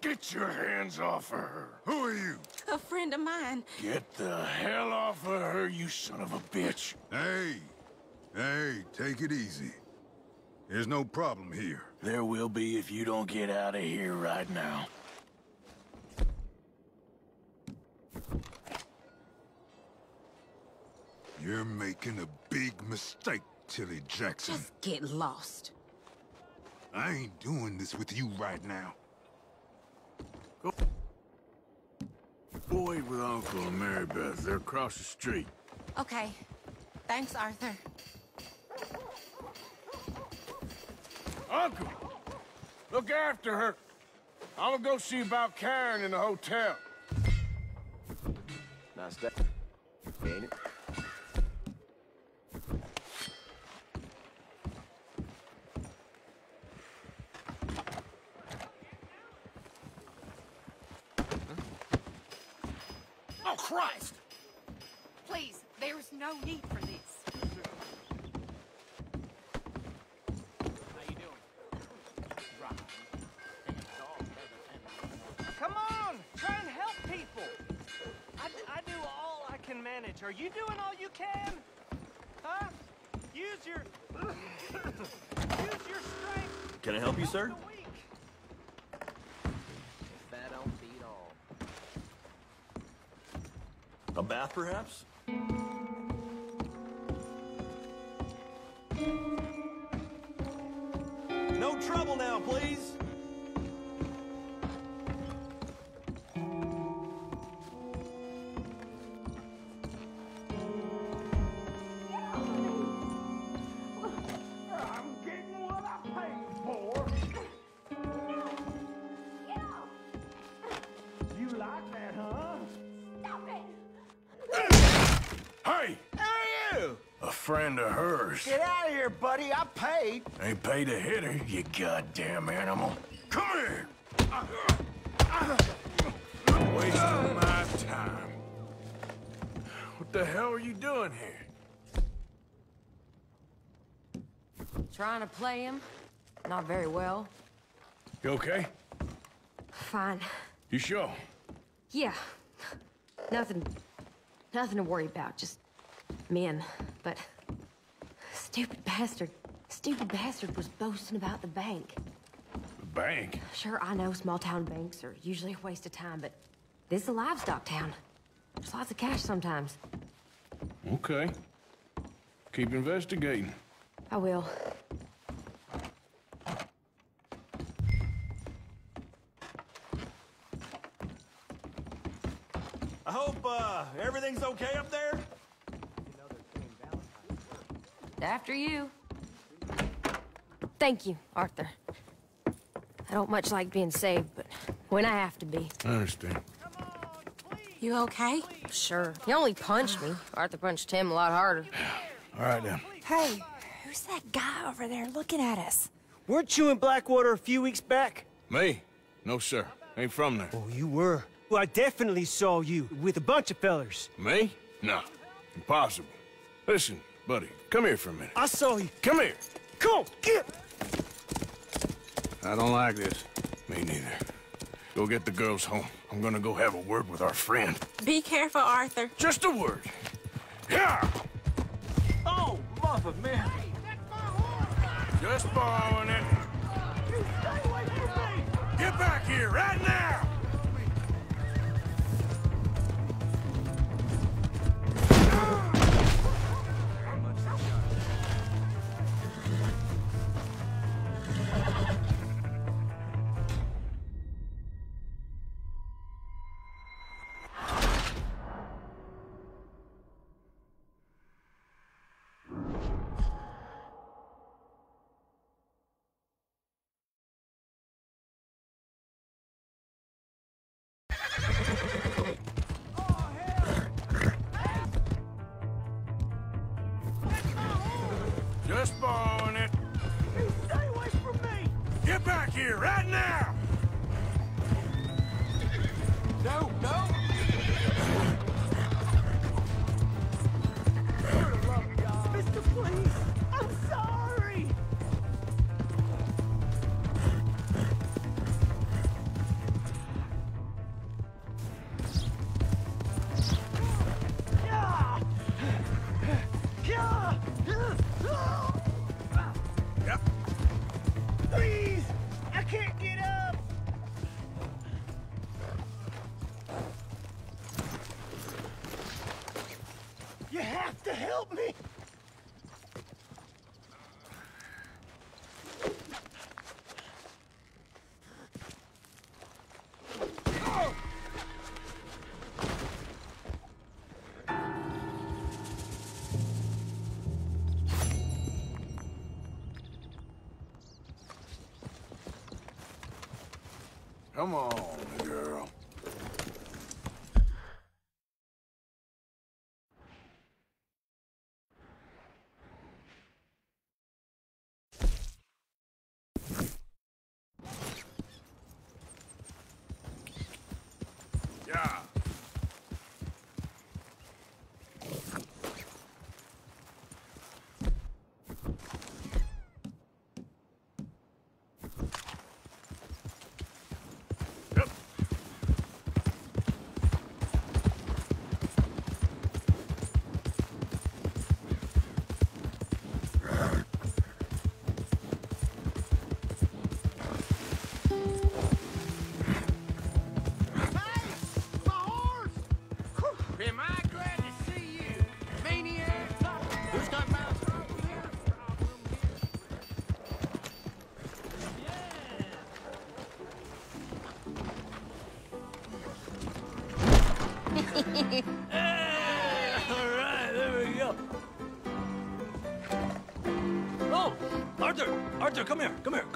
Speaker 2: Get your hands off of her.
Speaker 8: Who are you?
Speaker 23: A friend of mine.
Speaker 2: Get the hell off of her, you son of a bitch.
Speaker 8: Hey, hey, take it easy. There's no problem here.
Speaker 2: There will be if you don't get out of here right now.
Speaker 8: You're making a big mistake, Tilly Jackson.
Speaker 23: Just get lost.
Speaker 8: I ain't doing this with you right now.
Speaker 2: Go wait with Uncle and Mary Beth. They're across the street.
Speaker 23: Okay. Thanks, Arthur.
Speaker 2: Uncle! Look after her. I'm gonna go see about Karen in the hotel.
Speaker 29: Nice day. Ain't it?
Speaker 30: Oh, Christ! Please, there's no need for this.
Speaker 31: Come on, try and help people. I, I do all I can manage. Are you doing all you can? Huh? Use your use your strength.
Speaker 32: Can I help you, sir? A bath, perhaps? No trouble now, please.
Speaker 2: Of.
Speaker 10: Get out of here, buddy. I paid.
Speaker 2: Ain't paid to hitter, you goddamn animal. Come here! Wasting my time. What the hell are you doing here?
Speaker 24: Trying to play him. Not very well.
Speaker 2: You okay?
Speaker 24: Fine.
Speaker 2: You sure?
Speaker 24: Yeah. Nothing. Nothing to worry about. Just men. But stupid bastard. Stupid bastard was boasting about the bank.
Speaker 2: The bank?
Speaker 24: Sure, I know small town banks are usually a waste of time, but this is a livestock town. There's lots of cash sometimes.
Speaker 2: Okay. Keep investigating.
Speaker 24: I will.
Speaker 32: I hope, uh, everything's okay up there?
Speaker 24: After you. Thank you, Arthur. I don't much like being saved, but when I have to be.
Speaker 2: I understand.
Speaker 24: You okay? Sure. He only punched me. Arthur punched him a lot harder.
Speaker 2: All right, then.
Speaker 25: Hey, who's that guy over there looking at us?
Speaker 31: Weren't you in Blackwater a few weeks back?
Speaker 2: Me? No, sir. Ain't from there.
Speaker 31: Oh, you were. Well, I definitely saw you with a bunch of fellers.
Speaker 2: Me? No. Impossible. Listen, buddy, come here for a minute.
Speaker 31: I saw you.
Speaker 2: Come here.
Speaker 31: Come on, get.
Speaker 2: I don't like this. Me neither. Go get the girls home. I'm gonna go have a word with our friend.
Speaker 23: Be careful, Arthur.
Speaker 2: Just a word. Yeah!
Speaker 31: Oh, mother, man.
Speaker 2: Just borrowing it.
Speaker 8: You stay away from me! Get back
Speaker 4: here right now! Come on, girl.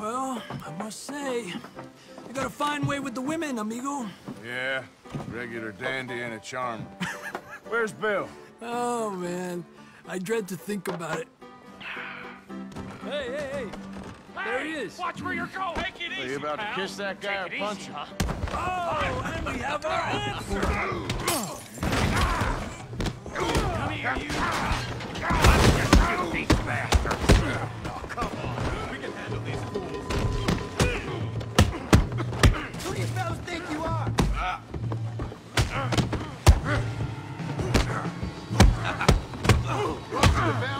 Speaker 4: Well, I must say, you got a fine way with the women, amigo.
Speaker 2: Yeah, regular dandy and a charmer. Where's Bill?
Speaker 4: Oh, man. I dread to think about it. Hey, hey, hey! There he is.
Speaker 8: Watch where you're going! Take it
Speaker 5: Are you about to kiss that guy or
Speaker 8: Take it
Speaker 5: punch
Speaker 8: easy,
Speaker 5: him?
Speaker 4: Oh, and we have our answer!
Speaker 8: Come here, you!
Speaker 5: Welcome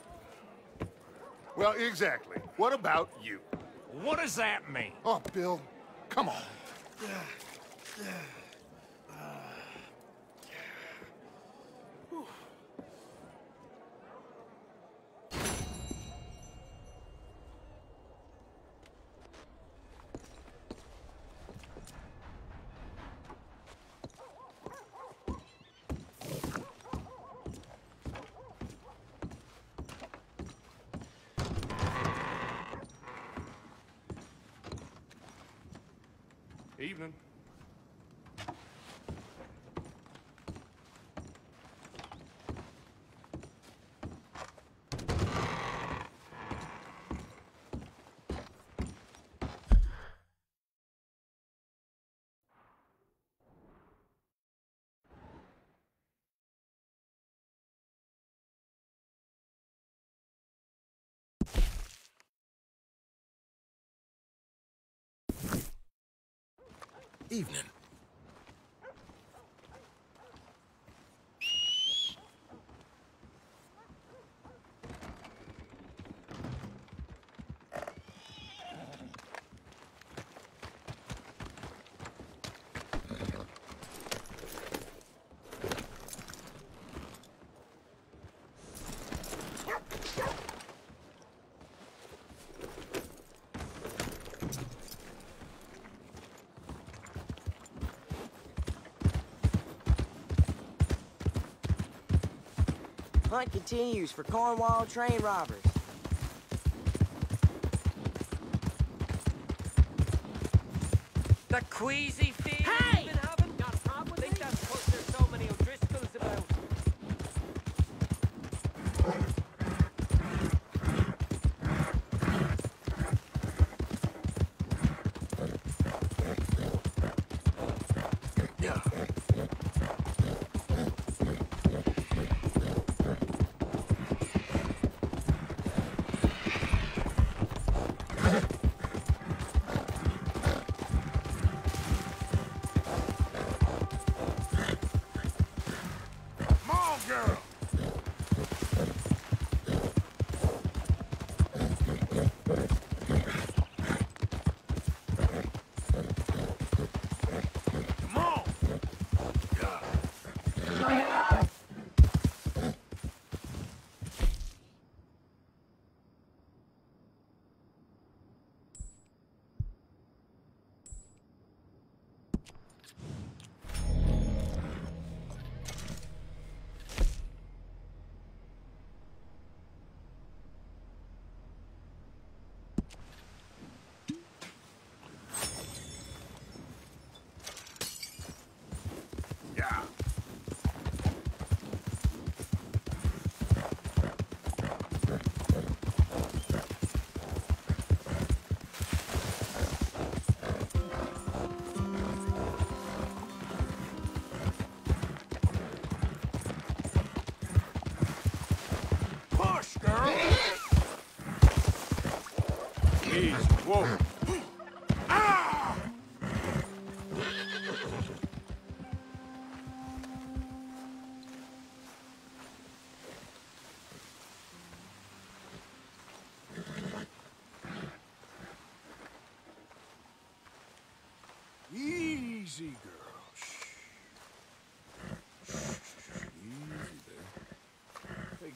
Speaker 8: Well, exactly. What about you?
Speaker 5: What does that mean?
Speaker 8: Oh, Bill, come on.
Speaker 2: Evening.
Speaker 1: Evening.
Speaker 20: Hunt continues for Cornwall train robbers.
Speaker 2: The queasy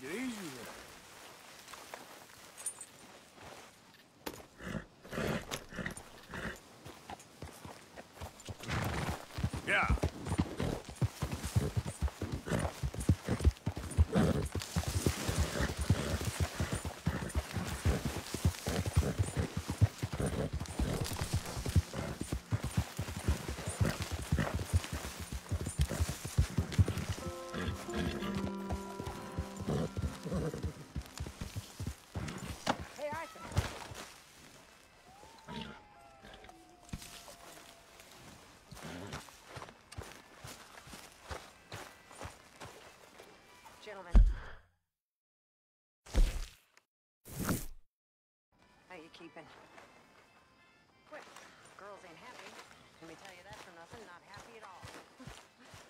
Speaker 33: it easy there. Yeah.
Speaker 20: How you keeping? Quick, girls ain't happy. Let me tell you that for nothing. Not happy at all.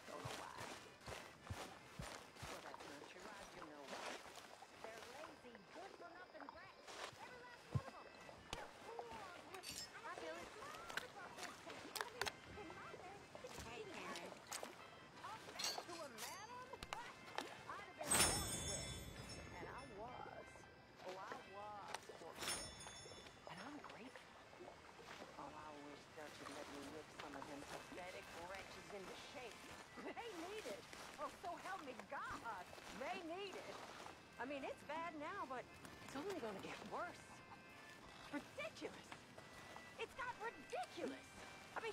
Speaker 20: Don't know why. Well, that country ride, you know why. They're lazy, good for nothing brats. Every last one of them. They're poor. Hi, Billy. Hey, Karen. To a madam? I'd have been forced with. And I was. Oh, I was forced. And I'm grateful. Oh, I wish Dutch would let me whip some of them pathetic wretches into shape. They need it. Oh, so help me God. They need it. I mean, it's bad now, but it's only going to get worse. Ridiculous. It's got ridiculous. I mean,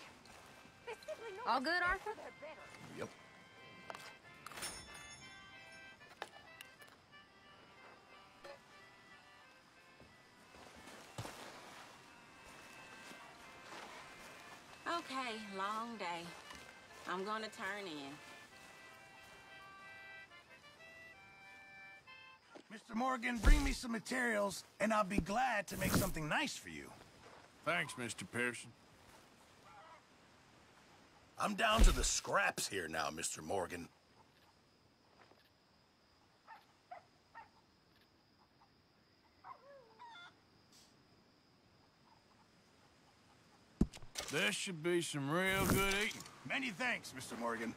Speaker 20: there's simply no
Speaker 24: All good, Arthur?
Speaker 20: for their better.
Speaker 12: Yep.
Speaker 23: Okay, long day. I'm gonna turn in.
Speaker 4: Mr. Morgan, bring me some materials, and I'll be glad to make something nice for you.
Speaker 33: Thanks, Mr. Pearson.
Speaker 4: I'm down to the scraps here now, Mr. Morgan.
Speaker 33: This should be some real good eating.
Speaker 4: Many thanks, Mr. Morgan.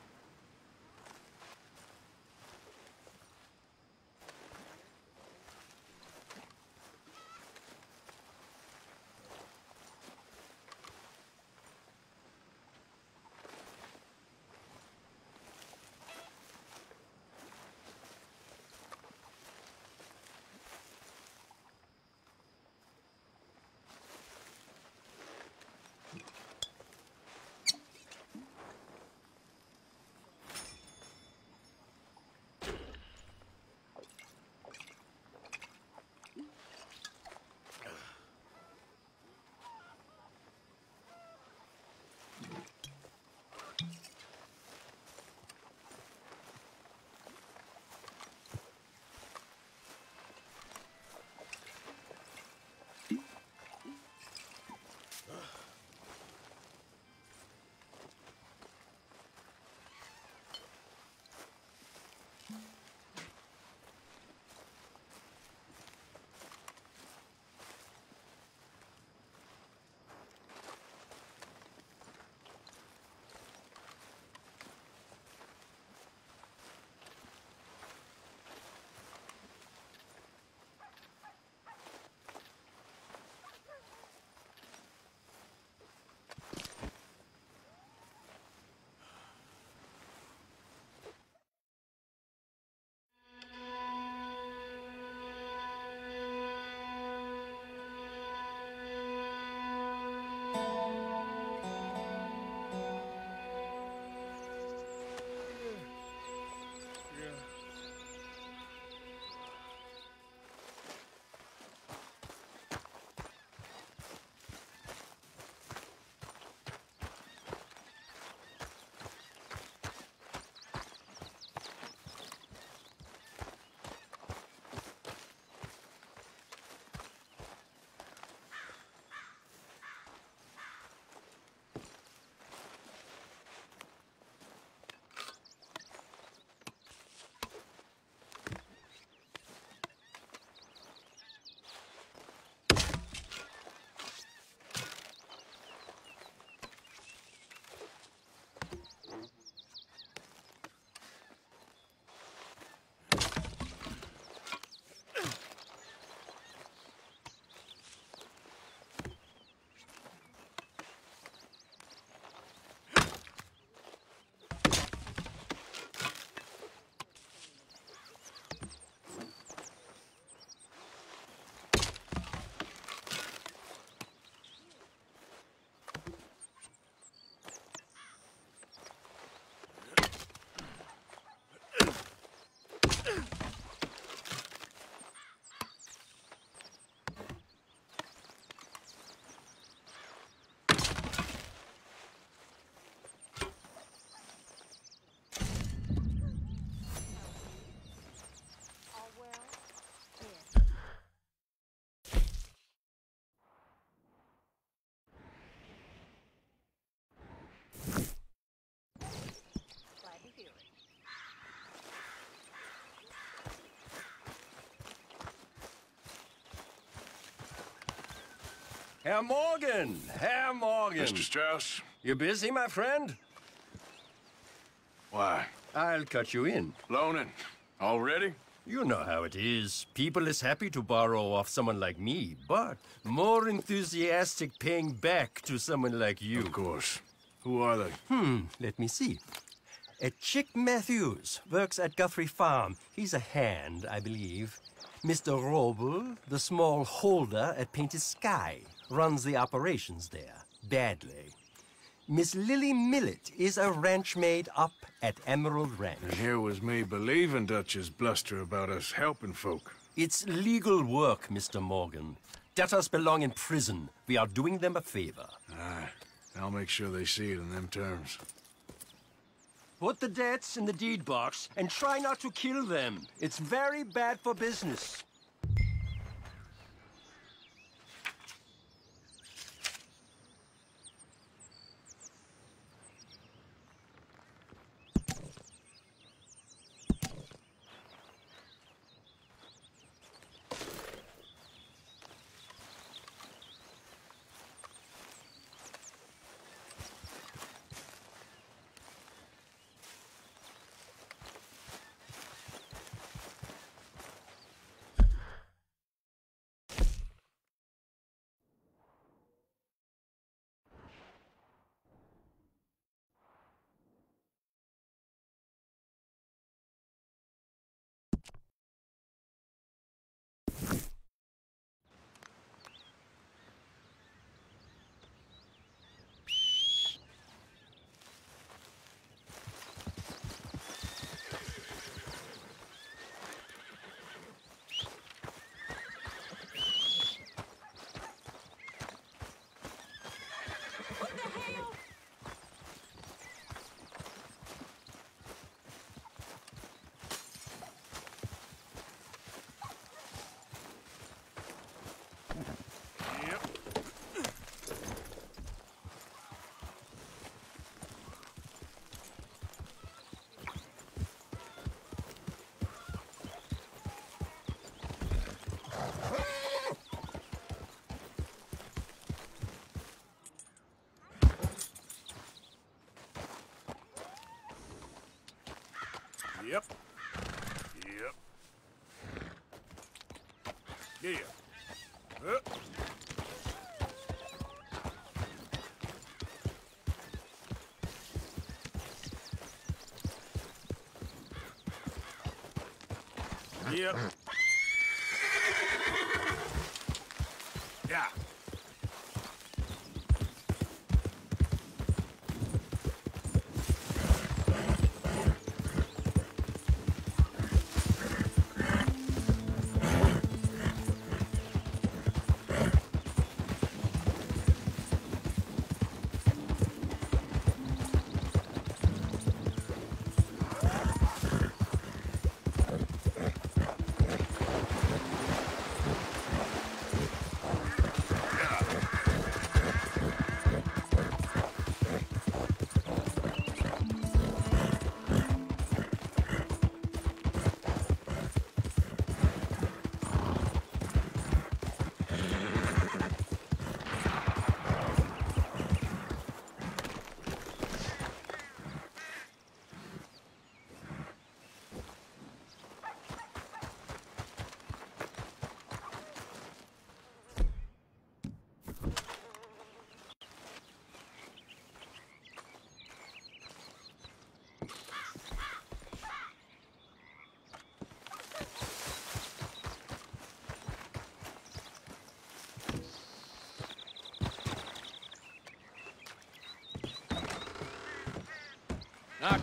Speaker 12: Herr Morgan! Herr Morgan!
Speaker 2: Mr. Strauss?
Speaker 12: You busy, my friend?
Speaker 2: Why?
Speaker 12: I'll cut you in.
Speaker 2: Loaning. Already?
Speaker 12: You know how it is. People is happy to borrow off someone like me, but more enthusiastic paying back to someone like you.
Speaker 2: Of course. Who are they?
Speaker 12: Hmm, let me see. A Chick Matthews works at Guthrie Farm. He's a hand, I believe. Mr. Roble, the small holder at Painted Sky, runs the operations there, badly. Miss Lily Millet is a ranch maid up at Emerald Ranch.
Speaker 2: And here was me believing Dutch's bluster about us helping folk.
Speaker 12: It's legal work, Mr. Morgan. Debtors belong in prison. We are doing them a favor.
Speaker 2: Aye. I'll make sure they see it in them terms.
Speaker 12: Put the debts in the deed box and try not to kill them. It's very bad for business.
Speaker 2: Yep. Yep. Yeah. Uh. Yep.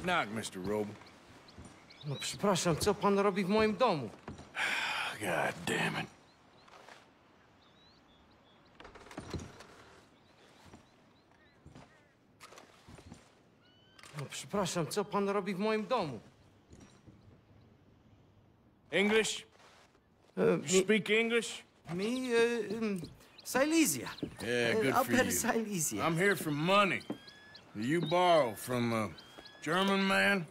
Speaker 2: Knock, knock, Mr. Roble.
Speaker 34: No przepraszam, co pan robi w moim domu?
Speaker 2: God damn it.
Speaker 34: No przepraszam, co pan robi w moim domu?
Speaker 2: English? Speak English?
Speaker 34: Me, uh, um, Silesia.
Speaker 2: Yeah,
Speaker 34: Uh,
Speaker 2: good
Speaker 34: up
Speaker 2: for you.
Speaker 34: Silesia.
Speaker 2: I'm here for money. You borrow from a German man?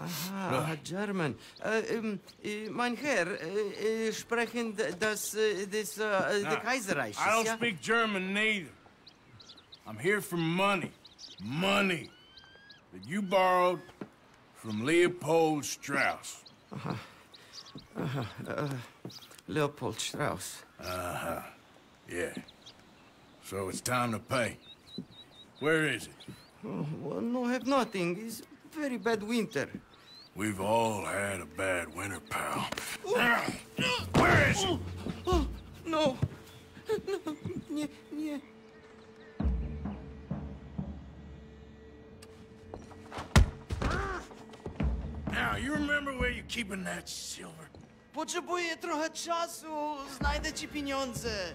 Speaker 34: Aha, German. Äh, ähm, äh, mein Herr, äh, sprechen das, das,
Speaker 2: Now,
Speaker 34: der Kaiserreich.
Speaker 2: I don't
Speaker 34: ja?
Speaker 2: speak German neither. I'm here for money. Money that you borrowed from Leopold Strauss.
Speaker 34: Aha. Aha, äh, Leopold Strauss.
Speaker 2: Uh-huh. Yeah. So it's time to pay. Where is it?
Speaker 34: Oh, well, no, have nothing. It's very bad winter.
Speaker 2: We've all had a bad winter, pal. Where is it?
Speaker 34: Oh, no. No, nie, nie.
Speaker 2: Now, you remember where you're keeping that silver?
Speaker 34: Potrzebuję trochę czasu. Znajdę ci pieniądze.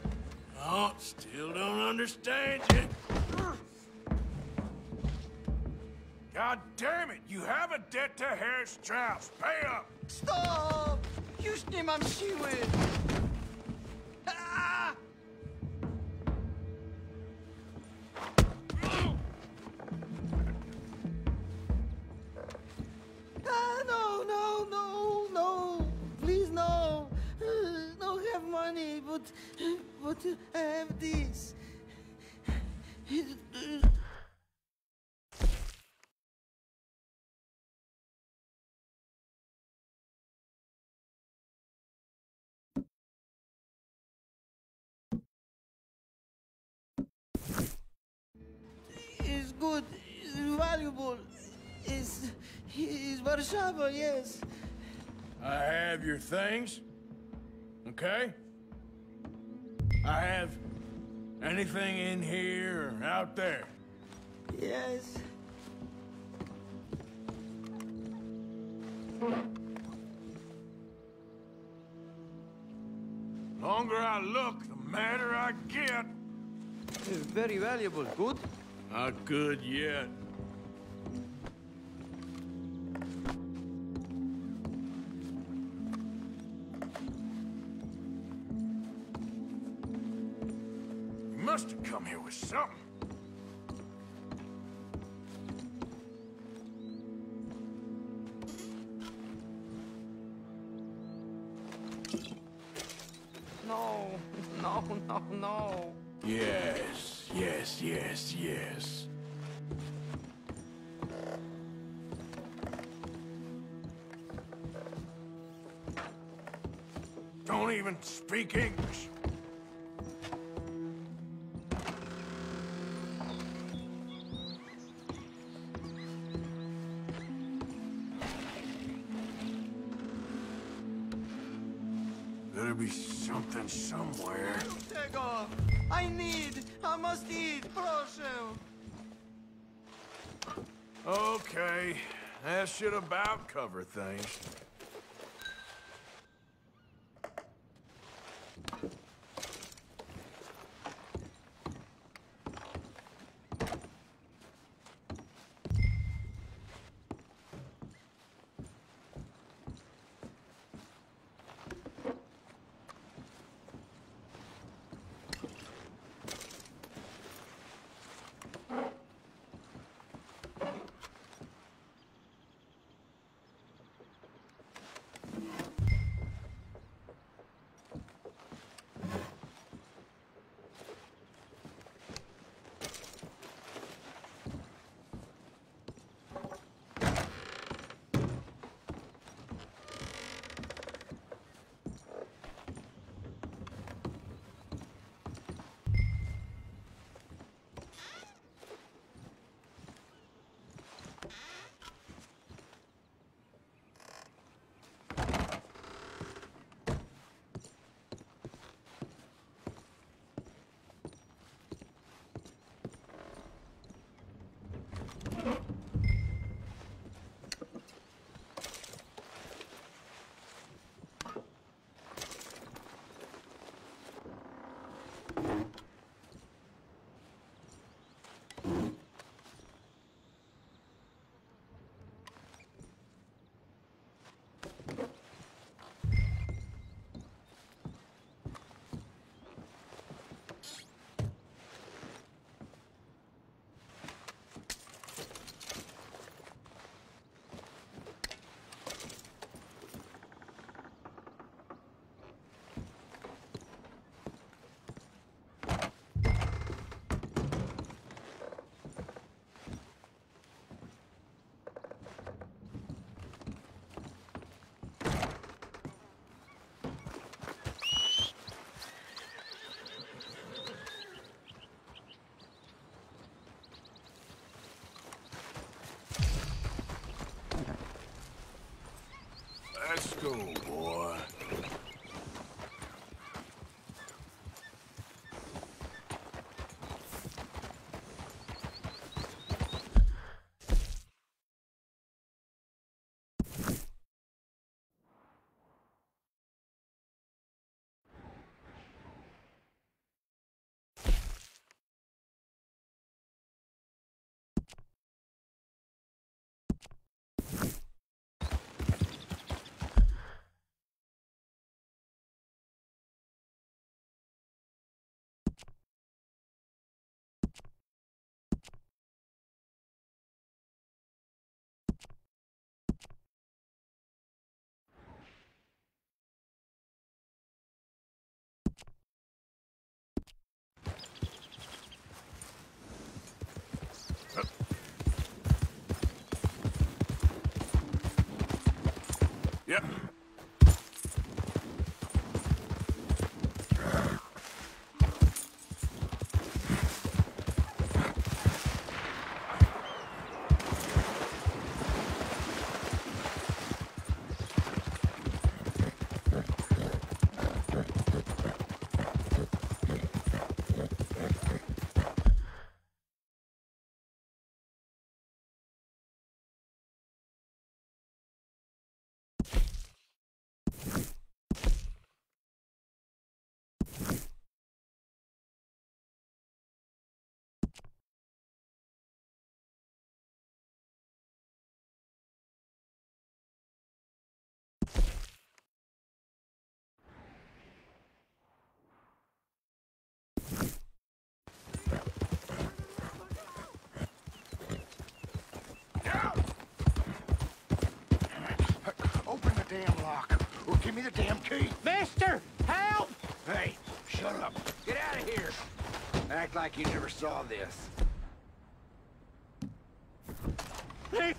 Speaker 2: Oh, still don't understand you. God damn it! You have a debt to Herr Strauss. Pay up!
Speaker 34: Stop! Już nie mam siły. Ah! No, no, no, no. Please, no. Uh, No have money, but, but I have this. Good. Valuable. It's, it's Warszawa, yes.
Speaker 2: I have your things. Okay? I have anything in here or out there.
Speaker 34: Yes.
Speaker 2: Longer I look, the madder I get.
Speaker 34: It's very valuable. Good?
Speaker 2: Not good yet. Must have come here with something. Even speak English. Better be something somewhere.
Speaker 34: Tego! I need! I must eat! Proszę!
Speaker 2: Okay, that should about cover things. Let's go, boy. Yep.
Speaker 15: Open the damn lock, or give me the damn key.
Speaker 5: Mister, help!
Speaker 15: Hey, shut up. Get out of here. Act like you never saw this.
Speaker 5: Hey!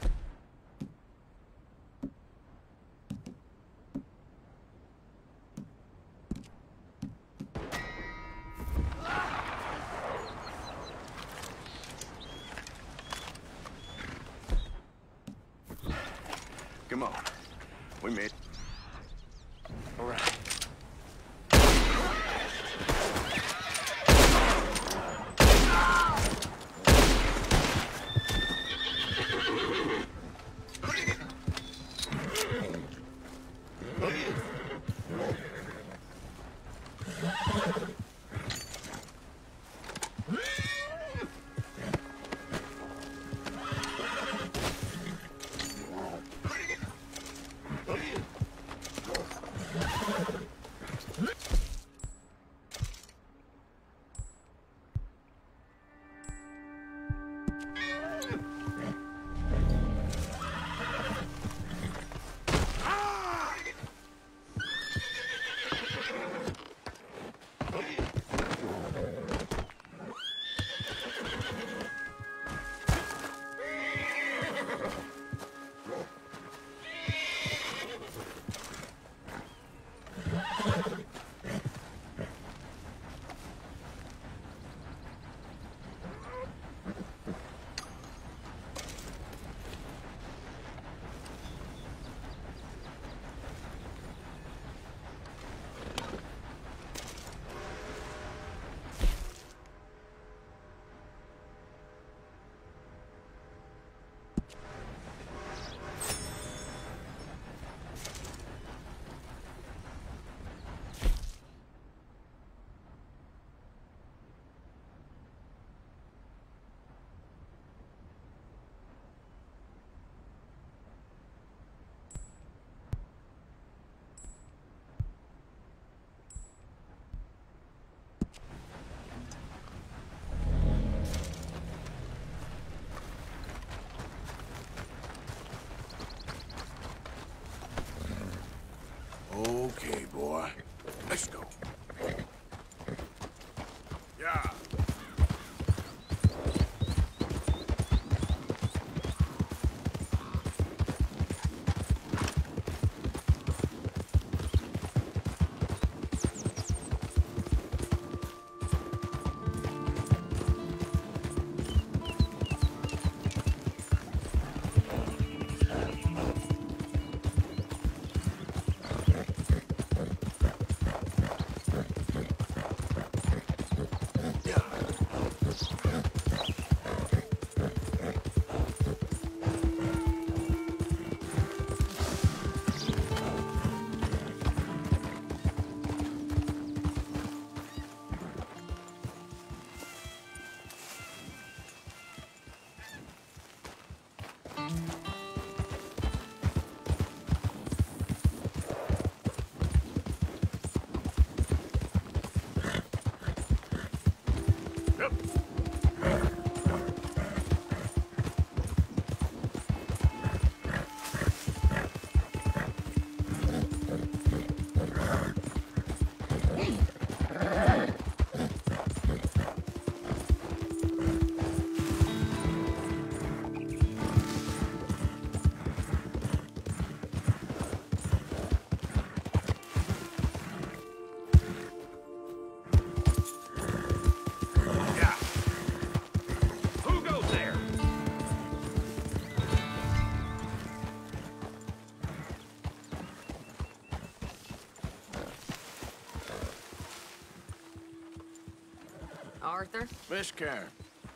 Speaker 24: Arthur.
Speaker 2: Miss Karen,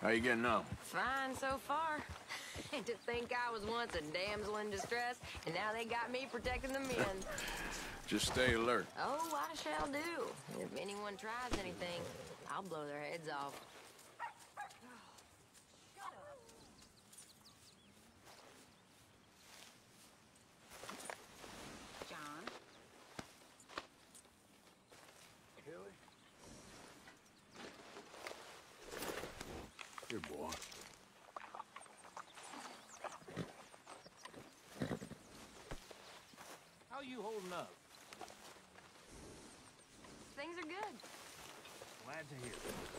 Speaker 2: how you getting on?
Speaker 24: Fine so far. to think I was once a damsel in distress, and now they got me protecting the men.
Speaker 2: Just stay alert.
Speaker 24: Oh, I shall do. If anyone tries anything, I'll blow their heads off. Are good.
Speaker 5: Glad to hear it.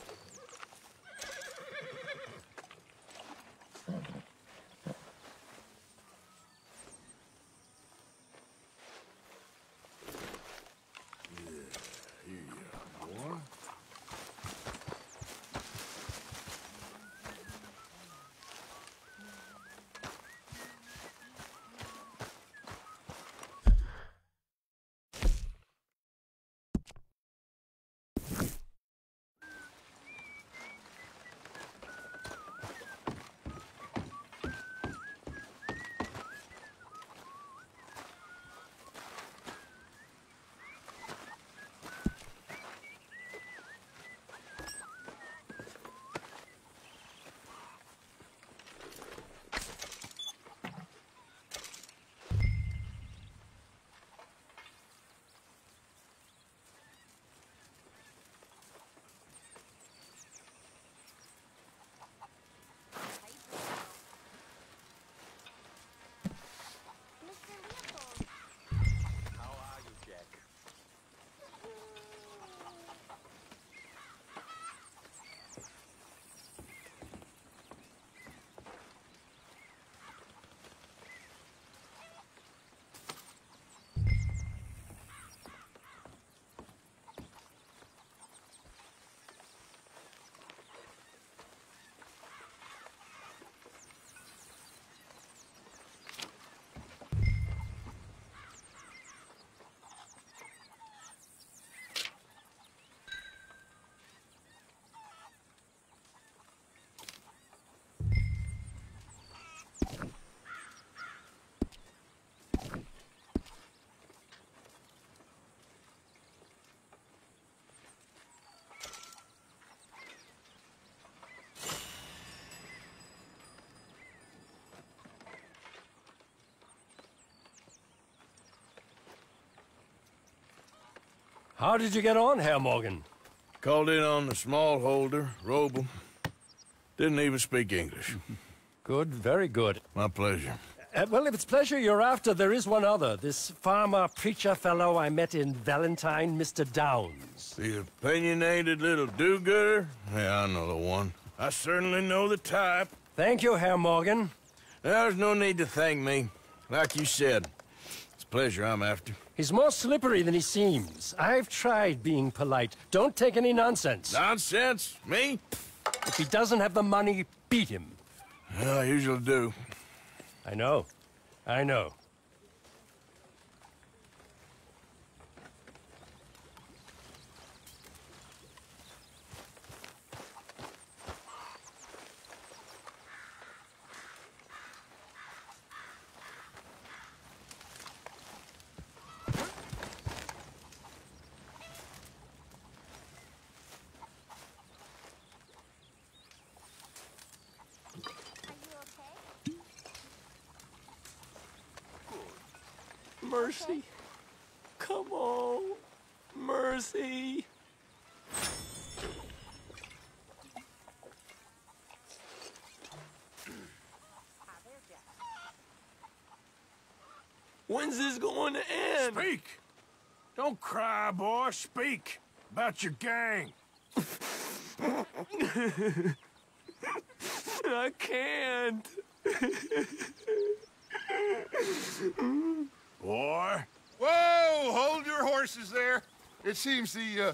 Speaker 35: How
Speaker 12: did you get on, Herr Morgan?
Speaker 2: Called in on the small holder, Roble. Didn't even speak English.
Speaker 12: Good, very good.
Speaker 2: My pleasure.
Speaker 12: Uh, well, if it's pleasure you're after, there is one other. This farmer preacher fellow I met in Valentine, Mr. Downes.
Speaker 2: The opinionated little do-gooder? Yeah, I know the one. I certainly know the type.
Speaker 12: Thank you, Herr Morgan.
Speaker 2: There's no need to thank me. Like you said, it's pleasure I'm after.
Speaker 12: He's more slippery than he seems. I've tried being polite. Don't take any nonsense.
Speaker 2: Nonsense? Me?
Speaker 12: If he doesn't have the money, beat him.
Speaker 2: Well, I usually do.
Speaker 12: I know. I know.
Speaker 19: Mercy. Come on. Mercy. When's this going to end?
Speaker 36: Speak! Don't cry, boy. Speak about your gang.
Speaker 19: I can't.
Speaker 36: Boy.
Speaker 8: Whoa! Hold your horses there. It seems the uh,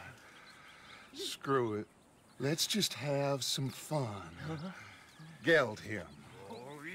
Speaker 8: Screw it. Let's just have some fun. Uh-huh. Geld him.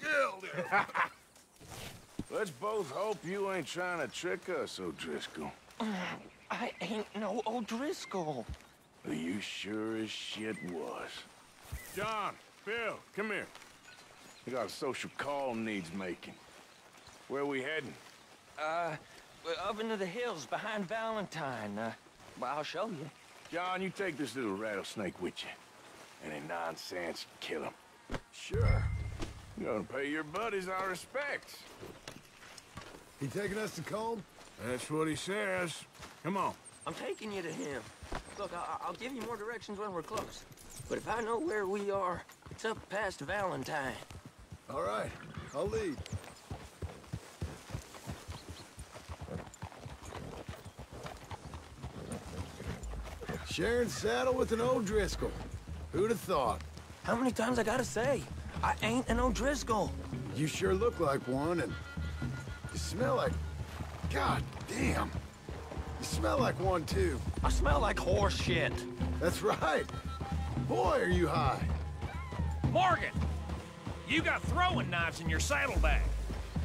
Speaker 2: Let's both hope you ain't trying to trick us, O'Driscoll.
Speaker 19: I ain't no O'Driscoll.
Speaker 2: Are you sure as shit was. John, Bill, come here. We got a social call needs making. Where we heading?
Speaker 19: Uh, we're up into the hills behind Valentine. Uh, well, I'll show you.
Speaker 2: John, you take this little rattlesnake with you. Any nonsense, kill him.
Speaker 4: Sure.
Speaker 2: You're gonna pay your buddies our respects.
Speaker 4: He taking us to Colm?
Speaker 2: That's what he says. Come on.
Speaker 19: I'm taking you to him. Look, I I'll give you more directions when we're close. But if I know where we are, it's up past Valentine.
Speaker 4: All right, I'll lead. Sharing saddle with an O'Driscoll. Who'd have thought?
Speaker 19: How many times I gotta say? I ain't an O'Driscoll.
Speaker 4: You sure look like one, and you smell like... God damn. You smell like one, too.
Speaker 19: I smell like horse shit.
Speaker 4: That's right. Boy, are you high.
Speaker 5: Morgan! You got throwing knives in your saddlebag.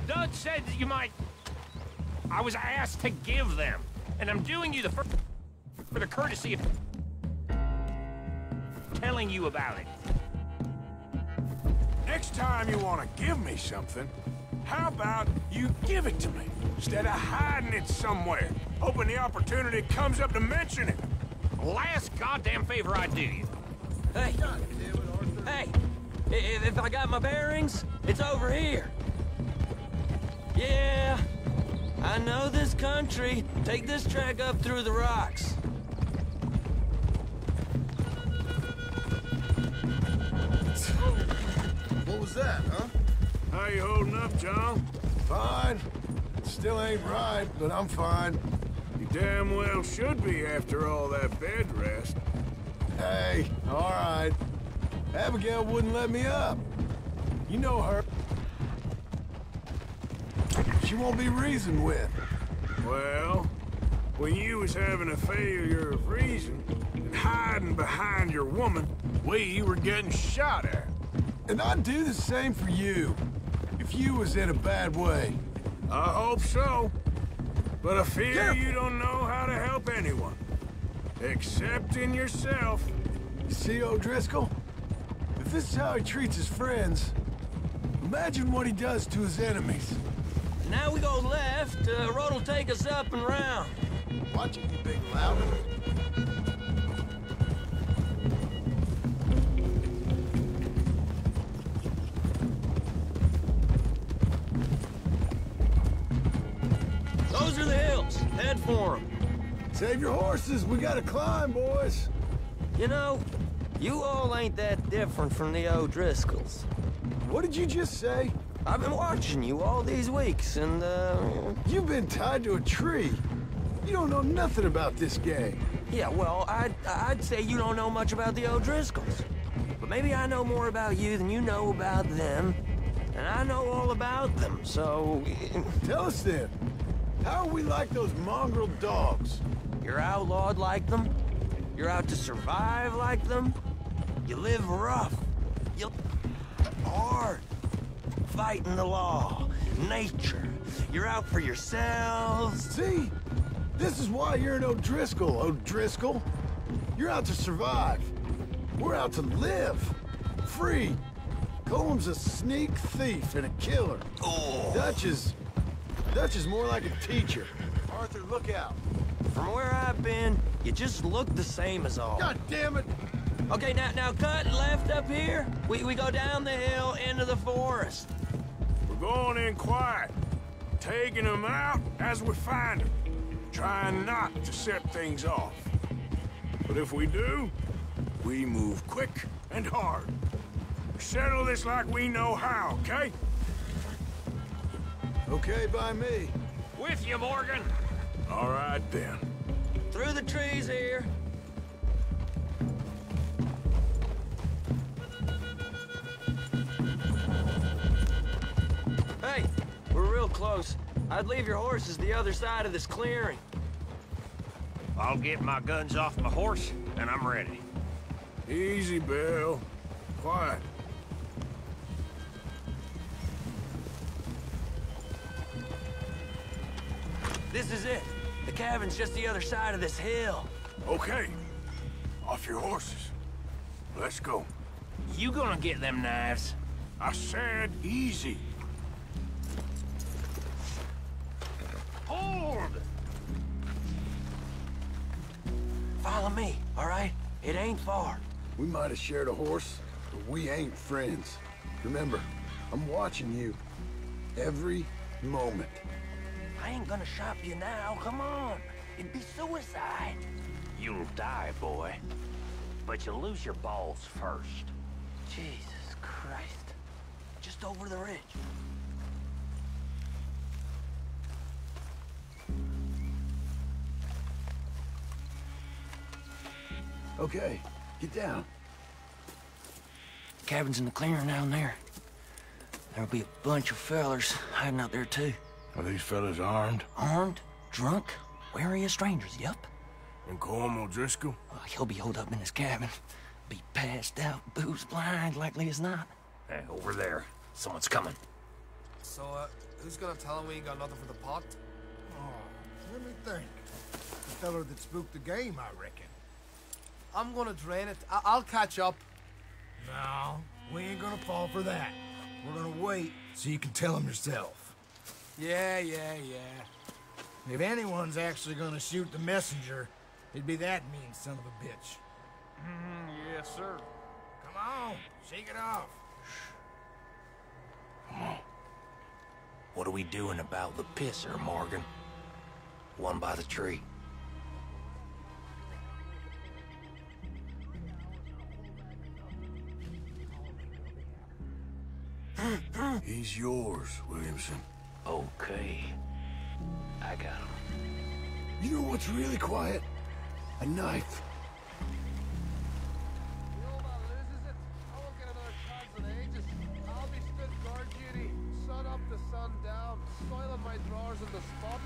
Speaker 5: Dud said that you might... I was asked to give them, and I'm doing you the first... for the courtesy of... telling you about it.
Speaker 2: Next time you want to give me something, how about you give it to me instead of hiding it somewhere, hoping the opportunity comes up to mention it?
Speaker 5: Last goddamn favor I do you.
Speaker 19: Hey. Hey. If, if I got my bearings, it's over here. Yeah. I know this country. Take this track up through the rocks.
Speaker 4: Was that, huh?
Speaker 2: How you holding up, John?
Speaker 4: Fine. Still ain't right, but I'm fine.
Speaker 2: You damn well should be after all that bed rest.
Speaker 4: Hey, all right. Abigail wouldn't let me up. You know her. She won't be reasoned with.
Speaker 2: Well, when you was having a failure of reason and hiding behind your woman, we were getting shot at.
Speaker 4: And I'd do the same for you, if you was in a bad way.
Speaker 2: I hope so. But I fear you don't know how to help anyone. Except in yourself.
Speaker 4: You see, O'Driscoll? If this is how he treats his friends, imagine what he does to his enemies.
Speaker 19: Now we go left. Uh, road will take us up and round.
Speaker 4: Watch it, you big loudon.
Speaker 19: Those are the hills. Head for them.
Speaker 4: Save your horses. We gotta climb, boys.
Speaker 19: You know, you all ain't that different from the O'Driscolls.
Speaker 4: What did you just say?
Speaker 19: I've been watching you all these weeks, and, uh...
Speaker 4: You've been tied to a tree. You don't know nothing about this game.
Speaker 19: Yeah, well, I'd, I'd say you don't know much about the O'Driscolls. But maybe I know more about you than you know about them. And I know all about them, so...
Speaker 4: Tell us then. How are we like those mongrel dogs?
Speaker 19: You're outlawed like them. You're out to survive like them. You live rough. You'll... Hard. Fighting the law. Nature. You're out for yourselves.
Speaker 4: See? This is why you're an O'Driscoll, O'Driscoll. You're out to survive. We're out to live. Free. Colm's a sneak thief and a killer.
Speaker 19: Oh.
Speaker 4: Dutch is... Dutch is more like a teacher. Arthur, look out.
Speaker 19: From where I've been, you just look the same as all.
Speaker 4: God damn it!
Speaker 19: Okay, now now cut left up here. We we go down the hill into the forest.
Speaker 2: We're going in quiet, taking them out as we find them, trying not to set things off. But if we do, we move quick and hard. We settle this like we know how, okay?
Speaker 4: Okay by me.
Speaker 6: With you, Morgan.
Speaker 2: All right, then.
Speaker 19: Through the trees here. Hey, we're real close. I'd leave your horses the other side of this clearing.
Speaker 6: I'll get my guns off my horse, and I'm ready.
Speaker 2: Easy, Bill. Quiet.
Speaker 19: This is it. The cabin's just the other side of this hill.
Speaker 2: Okay. Off your horses. Let's go.
Speaker 6: You gonna get them knives?
Speaker 2: I said easy.
Speaker 6: Hold!
Speaker 19: Follow me, all right? It ain't far.
Speaker 4: We might have shared a horse, but we ain't friends. Remember, I'm watching you. Every moment.
Speaker 19: I ain't gonna shop you now, come on. It'd be suicide.
Speaker 6: You'll die, boy. But you'll lose your balls first.
Speaker 19: Jesus Christ. Just over the ridge.
Speaker 4: Okay, get down.
Speaker 19: Cabin's in the clearing down there. There'll be a bunch of fellers hiding out there, too.
Speaker 2: Are these fellas armed?
Speaker 19: Armed, drunk, wary of strangers, yup.
Speaker 2: And Colm O'Driscoll?
Speaker 19: Uh, he'll be holed up in his cabin. Be passed out, booze blind, likely as not.
Speaker 6: Hey, over there. Someone's coming.
Speaker 37: So, uh, who's gonna tell him we ain't got nothing for the pot?
Speaker 10: Oh, let me think. The feller that spooked the game, I reckon.
Speaker 37: I'm gonna drain it. I will catch up.
Speaker 10: No, we ain't gonna fall for that. We're gonna wait so you can tell him yourself.
Speaker 37: Yeah, yeah, yeah.
Speaker 10: If anyone's actually gonna shoot the messenger, it'd be that mean son of a bitch.
Speaker 37: Mm, yes, sir.
Speaker 10: Come on, shake it off.
Speaker 6: What are we doing about the pisser, Morgan? One by the tree.
Speaker 2: He's yours, Williamson.
Speaker 6: Okay. I got him.
Speaker 4: You know what's really quiet? A knife.
Speaker 37: I'll be stood guard duty, sun up to sun down, soiling my drawers in the spot.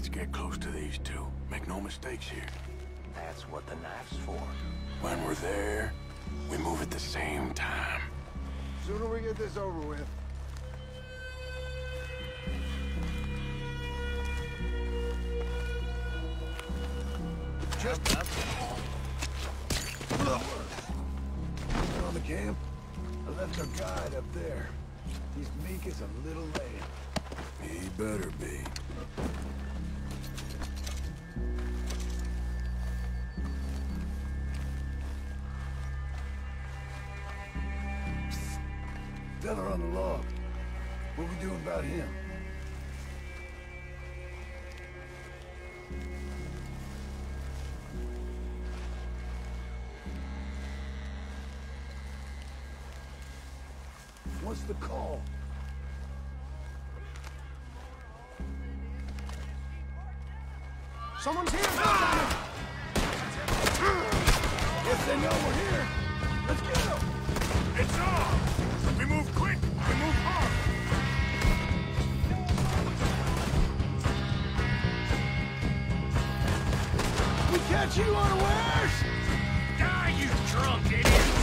Speaker 2: Let's get close to these two. Make no mistakes here.
Speaker 6: That's what the knife's for.
Speaker 2: When we're there, we move at the same time.
Speaker 4: Sooner we get this over with. Just on the camp. I left our guide up there. He's meek as a little lamb.
Speaker 2: He better be.
Speaker 4: Feller on the log. What we doing about him? What's the call?
Speaker 37: Someone's here!
Speaker 4: Guess they know we're here. Let's get them.
Speaker 2: It's on! We
Speaker 4: catch you unawares!
Speaker 5: Die, you drunk idiots!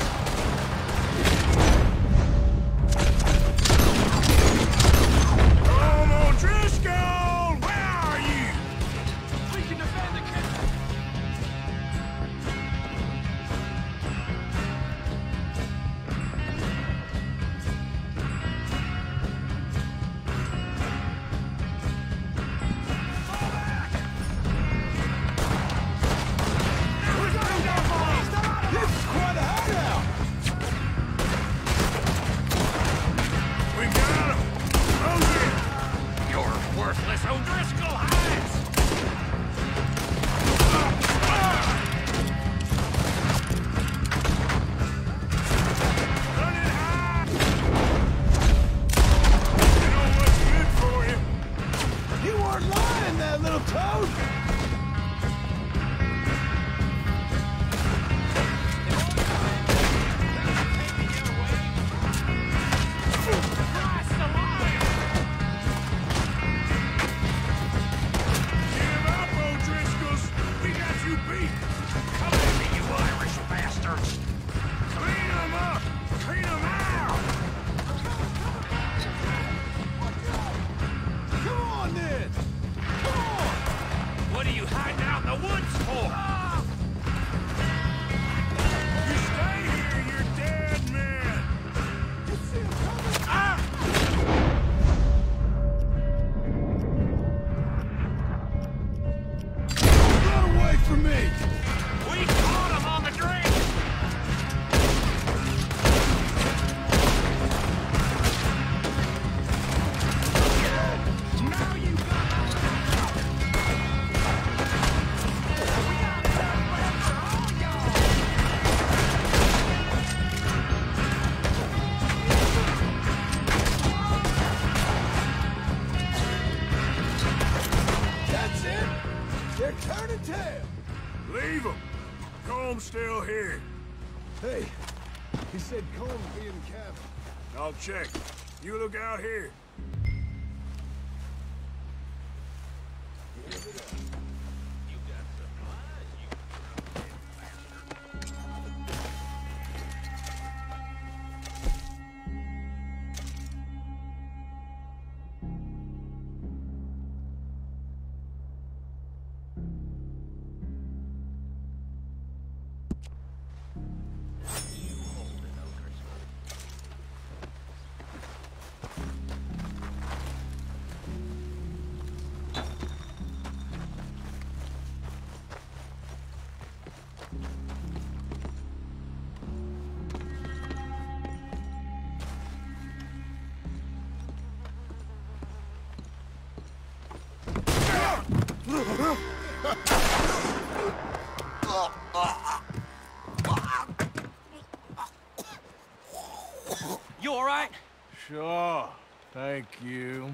Speaker 2: Sure. Thank you.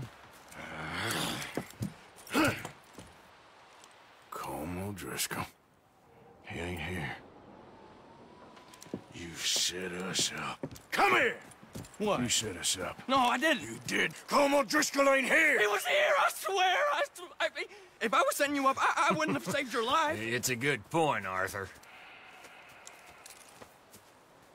Speaker 2: Colm O'Driscoll. He ain't here. You set us up. Come here!
Speaker 19: What?
Speaker 2: You set us up.
Speaker 19: No, I didn't.
Speaker 2: You did. Colm O'Driscoll ain't here!
Speaker 19: He was here, I swear! I, I if I was setting you up, I, I wouldn't have saved your life.
Speaker 5: It's a good point, Arthur.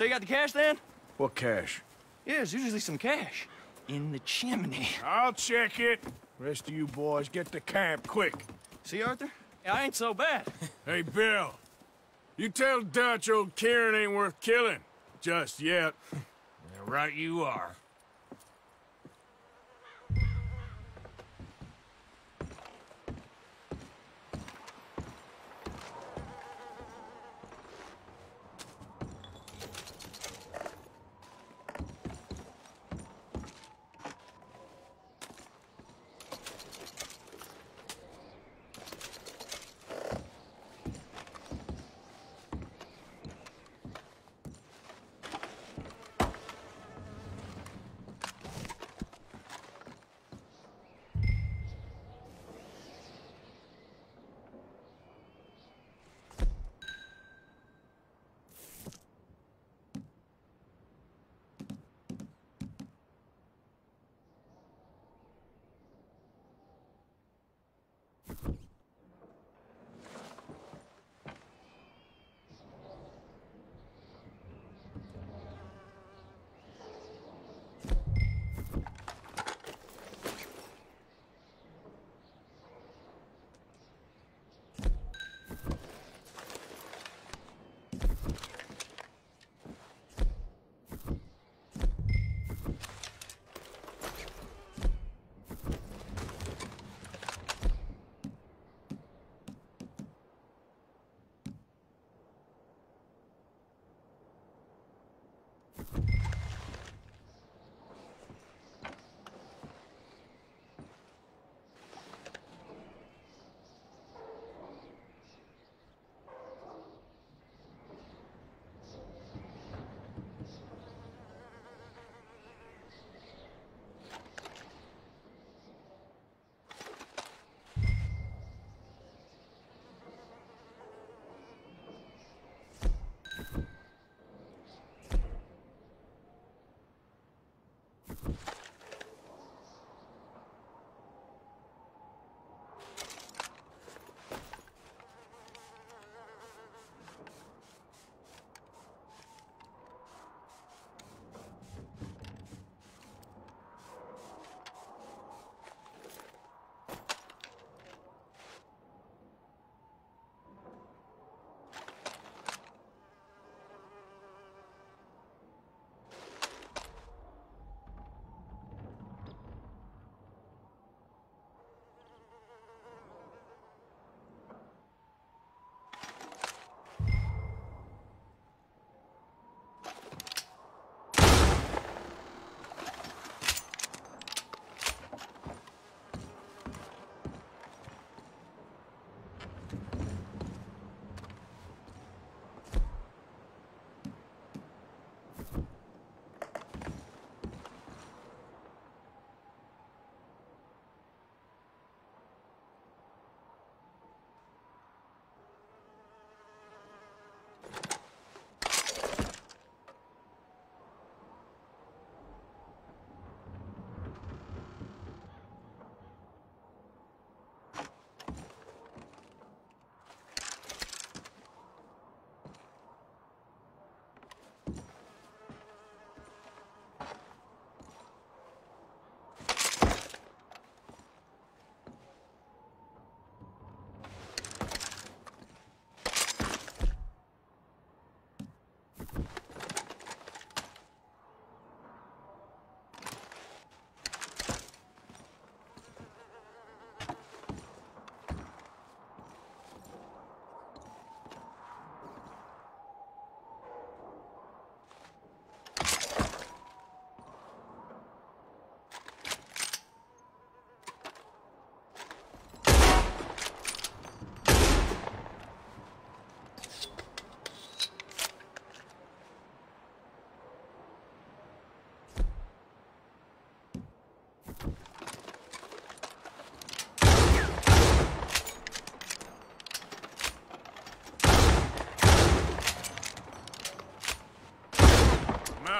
Speaker 19: So you got the cash then?
Speaker 2: What cash?
Speaker 19: Yeah, there's usually some cash. In the chimney.
Speaker 2: I'll check it. Rest of you boys, get to camp, quick.
Speaker 19: See, Arthur? I ain't so bad.
Speaker 2: Hey, Bill. You tell Dutch old Kieran ain't worth killing. Just yet.
Speaker 5: right you are.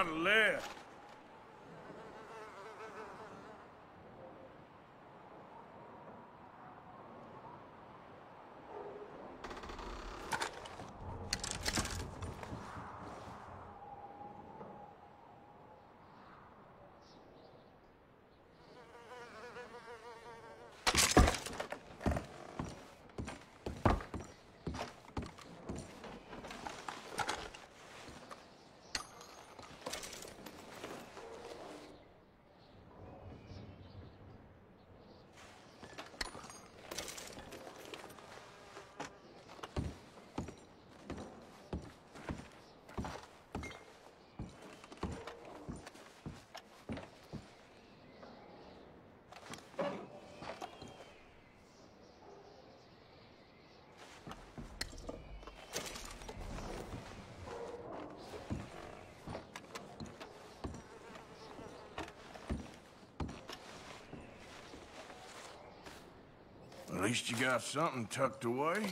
Speaker 2: gotta live. At least you got something tucked away.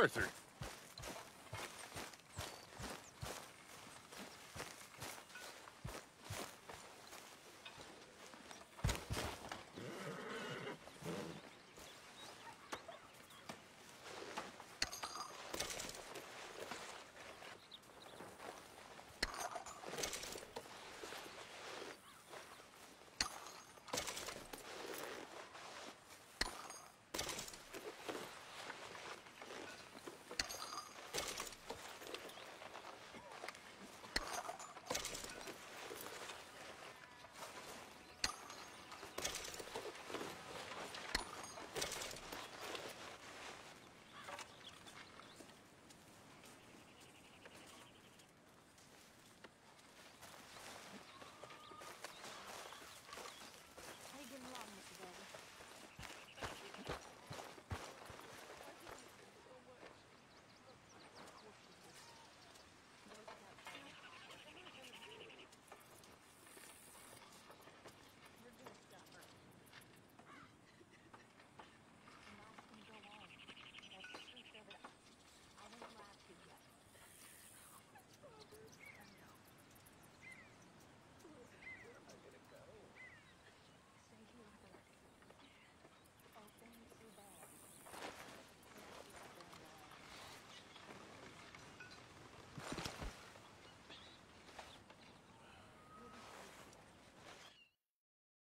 Speaker 32: Arthur,